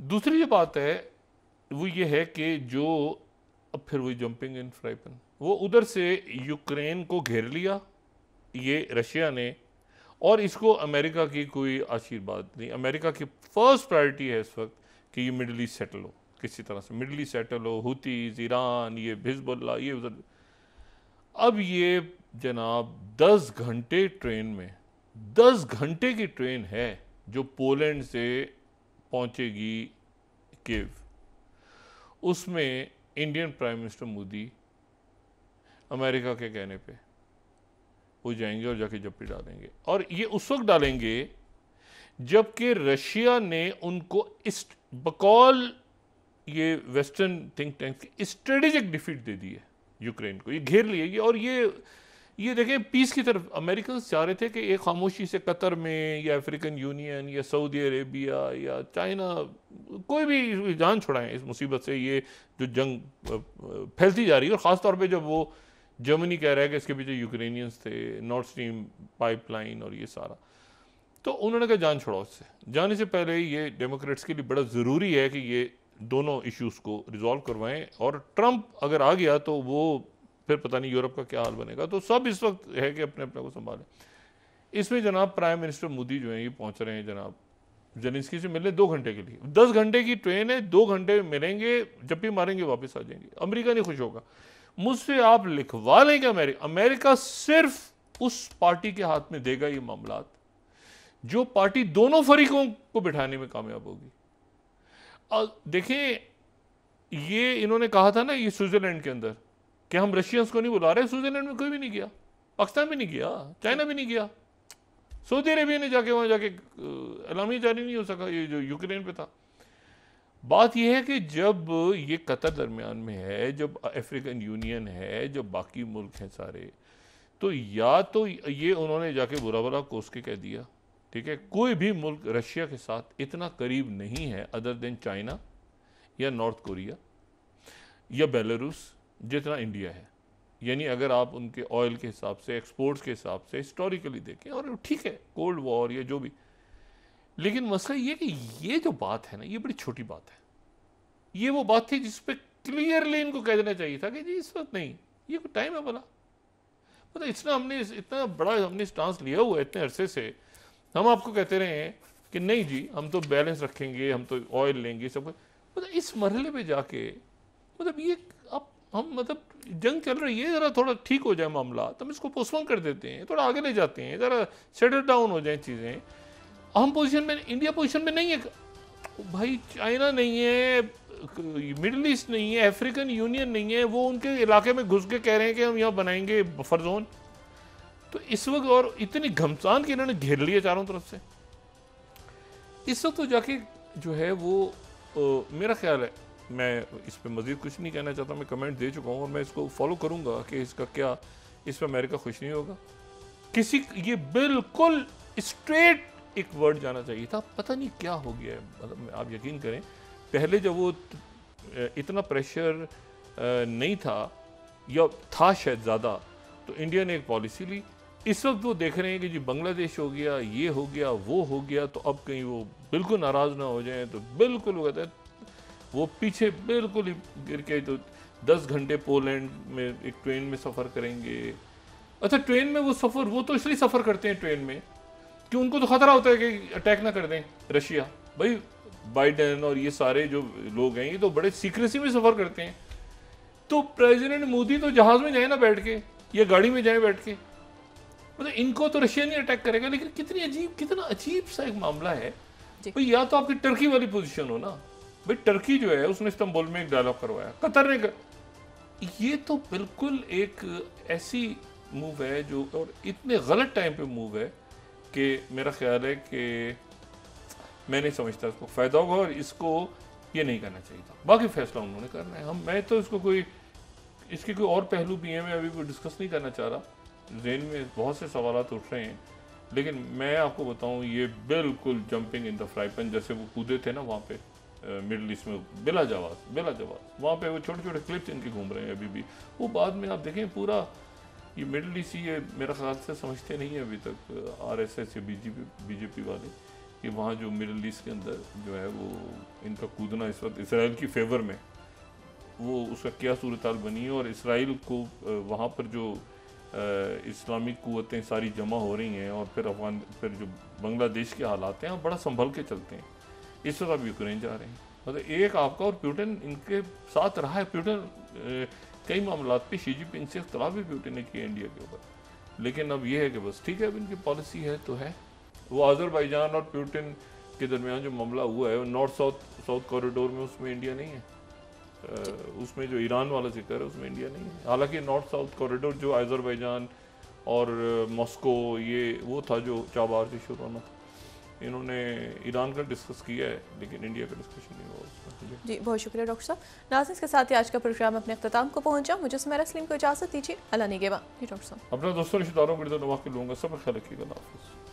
दूसरी जो बात है, वो ये है कि जो, अब फिर वही जंपिंग इन फ्राइपन वो उधर से यूक्रेन को घेर लिया, ये रशिया ने, और इसको अमेरिका की कोई आशीर्वाद नहीं। अमेरिका की फ़र्स्ट प्रायोरिटी है इस वक्त कि ये मिडल ईस्ट सेटल हो। किसी तरह से, मिडली सेटल हो, हुतीज, ईरान, ये भिजबुल्ला ये उधर। अब ये जनाब, दस घंटे ट्रेन में, दस घंटे की ट्रेन है जो पोलैंड से पहुंचेगी केव उसमें Indian prime minister Modi, America के कहने पे, वो जाएँगे और जाके जप्पी डालेंगे। और ये उस वक्त डालेंगे जबकि रशिया ने उनको इस बकौल ये western think tank strategic defeat दे दी है यूक्रेन को। ये घेर लिए। और ये ये देखें पीस की तरफ़ अमेरिकन चाह रहे थे कि एक खामोशी से कतर में या अफ्रीकन यूनियन या सऊदी अरेबिया या चाइना कोई भी जान छुड़ाएँ इस मुसीबत से। ये जो जंग फैलती जा रही है। और ख़ास तौर पे जब वो जर्मनी कह रहा है कि इसके पीछे यूक्रेनियंस थे नॉर्थ स्ट्रीम पाइपलाइन और ये सारा। तो उन्होंने कहा, जान छोड़ो उससे जाने से पहले ये डेमोक्रेट्स के लिए बड़ा ज़रूरी है कि ये दोनों इश्यूज़ को रिजॉल्व करवाएँ। और ट्रंप अगर आ गया तो वो फिर पता नहीं यूरोप का क्या हाल बनेगा। तो सब इस वक्त है कि अपने अपने को संभालें। इसमें जनाब प्राइम मिनिस्टर मोदी जो है, ये पहुँच रहे हैं जनाब जनिस्की से मिलने दो घंटे के लिए। दस घंटे की ट्रेन है, दो घंटे मिलेंगे, जब भी मारेंगे वापस आ जाएँगे। अमेरिका नहीं खुश होगा। मुझसे आप लिखवा लेंगे अमेरिका अमेरिका सिर्फ़ उस पार्टी के हाथ में देगा ये मामला जो पार्टी दोनों फरीकों को बिठाने में कामयाब होगी। देखें ये इन्होंने कहा था ना, ये स्विट्जरलैंड के अंदर, कि हम रशियंस को नहीं बुला रहे, स्विट्जरलैंड में कोई भी नहीं गया, पाकिस्तान भी नहीं गया, चाइना भी नहीं गया। सऊदी अरेबिया ने जाके, वहाँ जाके अलामी जारी नहीं हो सका, ये जो यूक्रेन पे था। बात यह है कि जब ये कतर दरमियान में है, जब अफ्रीकन यूनियन है, जब बाकी मुल्क हैं सारे तो या तो ये उन्होंने जाके बुरा बुरा कोस के कह दिया। ठीक है? कोई भी मुल्क रशिया के साथ इतना करीब नहीं है अदर देन चाइना या नॉर्थ कोरिया या बेलारूस जितना इंडिया है। यानी अगर आप उनके ऑयल के हिसाब से एक्सपोर्ट्स के हिसाब से हिस्टोरिकली देखें, और ठीक है कोल्ड वॉर या जो भी। लेकिन मसला ये कि ये जो बात है ना, ये बड़ी छोटी बात है। ये वो बात थी जिस पर क्लियरली इनको कह देना चाहिए था कि जी इस वक्त नहीं, ये कोई टाइम है बोला मतलब इतना हमने इतना बड़ा हमने स्टांस लिया हुआ है इतने अरसे से हम आपको कहते रहे हैं कि नहीं जी, हम तो बैलेंस रखेंगे, हम तो ऑयल लेंगे, सब मतलब इस मरहले पे जाके मतलब ये अब हम मतलब जंग चल रही है, ज़रा थोड़ा ठीक हो जाए मामला तो हम इसको पोस्टपोन कर देते हैं, थोड़ा आगे ले जाते हैं, ज़रा सेटल डाउन हो जाए चीज़ें। हम पोजीशन में इंडिया पोजीशन में नहीं है। भाई चाइना नहीं है मिडल ईस्ट नहीं है अफ्रीकन यूनियन नहीं है, वो उनके इलाके में घुस के कह रहे हैं कि हम यहाँ बनाएँगे बफर जोन तो इस वक्त और इतनी घमसान की इन्होंने घेर लिया चारों तरफ़ से। इस वक्त तो जाके जो है वो ओ, मेरा ख्याल है मैं इस पर मज़ीद कुछ नहीं कहना चाहता मैं कमेंट दे चुका हूँ और मैं इसको फॉलो करूँगा कि इसका क्या इस पर अमेरिका खुश नहीं होगा। किसी ये बिल्कुल स्ट्रेट एक वर्ड जाना चाहिए था। पता नहीं क्या हो गया है मतलब आप यकीन करें पहले जब वो इतना प्रेशर नहीं था या था शायद ज़्यादा तो इंडिया ने एक पॉलिसी ली। इस वक्त वो देख रहे हैं कि जी बांग्लादेश हो गया, ये हो गया, वो हो गया तो अब कहीं वो बिल्कुल नाराज़ ना हो जाए तो बिल्कुल वो कहते हैं, वो पीछे बिल्कुल ही गिर के तो दस घंटे पोलैंड में एक ट्रेन में सफ़र करेंगे। अच्छा ट्रेन में वो सफ़र, वो तो इसलिए सफ़र करते हैं ट्रेन में कि उनको तो ख़तरा होता है कि अटैक ना कर दें रशिया। भाई, बाइडन और ये सारे जो लोग हैं, ये तो बड़े सीक्रेसी में सफ़र करते हैं। तो प्रेसिडेंट मोदी तो जहाज़ में जाए ना बैठ के, या गाड़ी में जाए बैठ के मतलब इनको तो रशिया नहीं अटैक करेगा लेकिन कितनी अजीब कितना अजीब सा एक मामला है। भाई या तो आपकी टर्की वाली पोजीशन हो ना। भाई टर्की जो है उसने इस्तांबुल में एक डायलॉग करवाया। कतर ने कर... ये तो बिल्कुल एक ऐसी मूव है जो और इतने गलत टाइम पे मूव है कि मेरा ख्याल है कि मैं नहीं समझता इसको। फ़ायदा होगा और इसको ये नहीं करना चाहिए था। बाकी फैसला उन्होंने करना है। हम मैं तो इसको कोई इसके कोई और पहलू भी हैं मैं अभी कोई डिस्कस नहीं करना चाह रहा। जेन में बहुत से सवाल उठ रहे हैं। लेकिन मैं आपको बताऊँ, ये बिल्कुल jumping in the fry pan जैसे वो कूदे थे ना वहाँ पे मिडल ईस्ट में, बिला जवाब बिला जवाब। वहाँ पे वो छोटे छोटे क्लिप्स इनके घूम रहे हैं अभी भी। वो बाद में आप देखें, पूरा ये मिडल ईस्ट ये मेरा ख्याल से समझते नहीं है अभी तक आर एस एस या बीजेपी बीजेपी वाले, कि वहाँ जो मिडल ईस्ट के अंदर जो है वो इनका कूदना इस वक्त इसराइल की फेवर में, वो उसका क्या सूरत बनी है और इसराइल को वहाँ पर जो इस्लामिक क़वतें सारी जमा हो रही हैं और फिर अफगान, फिर जो बांग्लादेश के हालात हैं बड़ा संभल के चलते हैं। इस वक्त आप यूक्रेन जा रहे हैं। मतलब एक आपका और प्यूटन, इनके साथ रहा है प्यूटन कई मामला पे शी जिनपिंग से इख्तलाफ भी प्यूटन ने किया इंडिया के ऊपर। लेकिन अब ये है कि बस ठीक है, अब इनकी पॉलिसी है तो है। वो आज़रबाईजान और प्यूटन के दरमियान जो मामला हुआ है नॉर्थ साउथ साउथ कॉरिडोर में उसमें इंडिया नहीं है। उसमें जो ईरान वाला ज़िक्र है उसमें इंडिया नहीं है। हालाँकि नॉर्थ साउथ कॉरिडोर जो आज़रबाईजान और मॉस्को ये वो था जो चाबार से शुरू होना था। इन्होंने ईरान का डिस्कस किया है लेकिन इंडिया का डिस्कशन नहीं हुआ उसमें। जी। बहुत शुक्रिया डॉक्टर साहब। नाजिन के साथ ही आज का प्रोग्राम अपने अख्ताम को पहुँचा। मुझे सुमेरा सलीम को इजाज़त दीजिए। अल्लाह निगेबा जी डॉक्टर साहब। अपने दोस्तों रिश्तेदारों को नवा के लूँगा सब ख्याल रखिएगा। हाफिज़।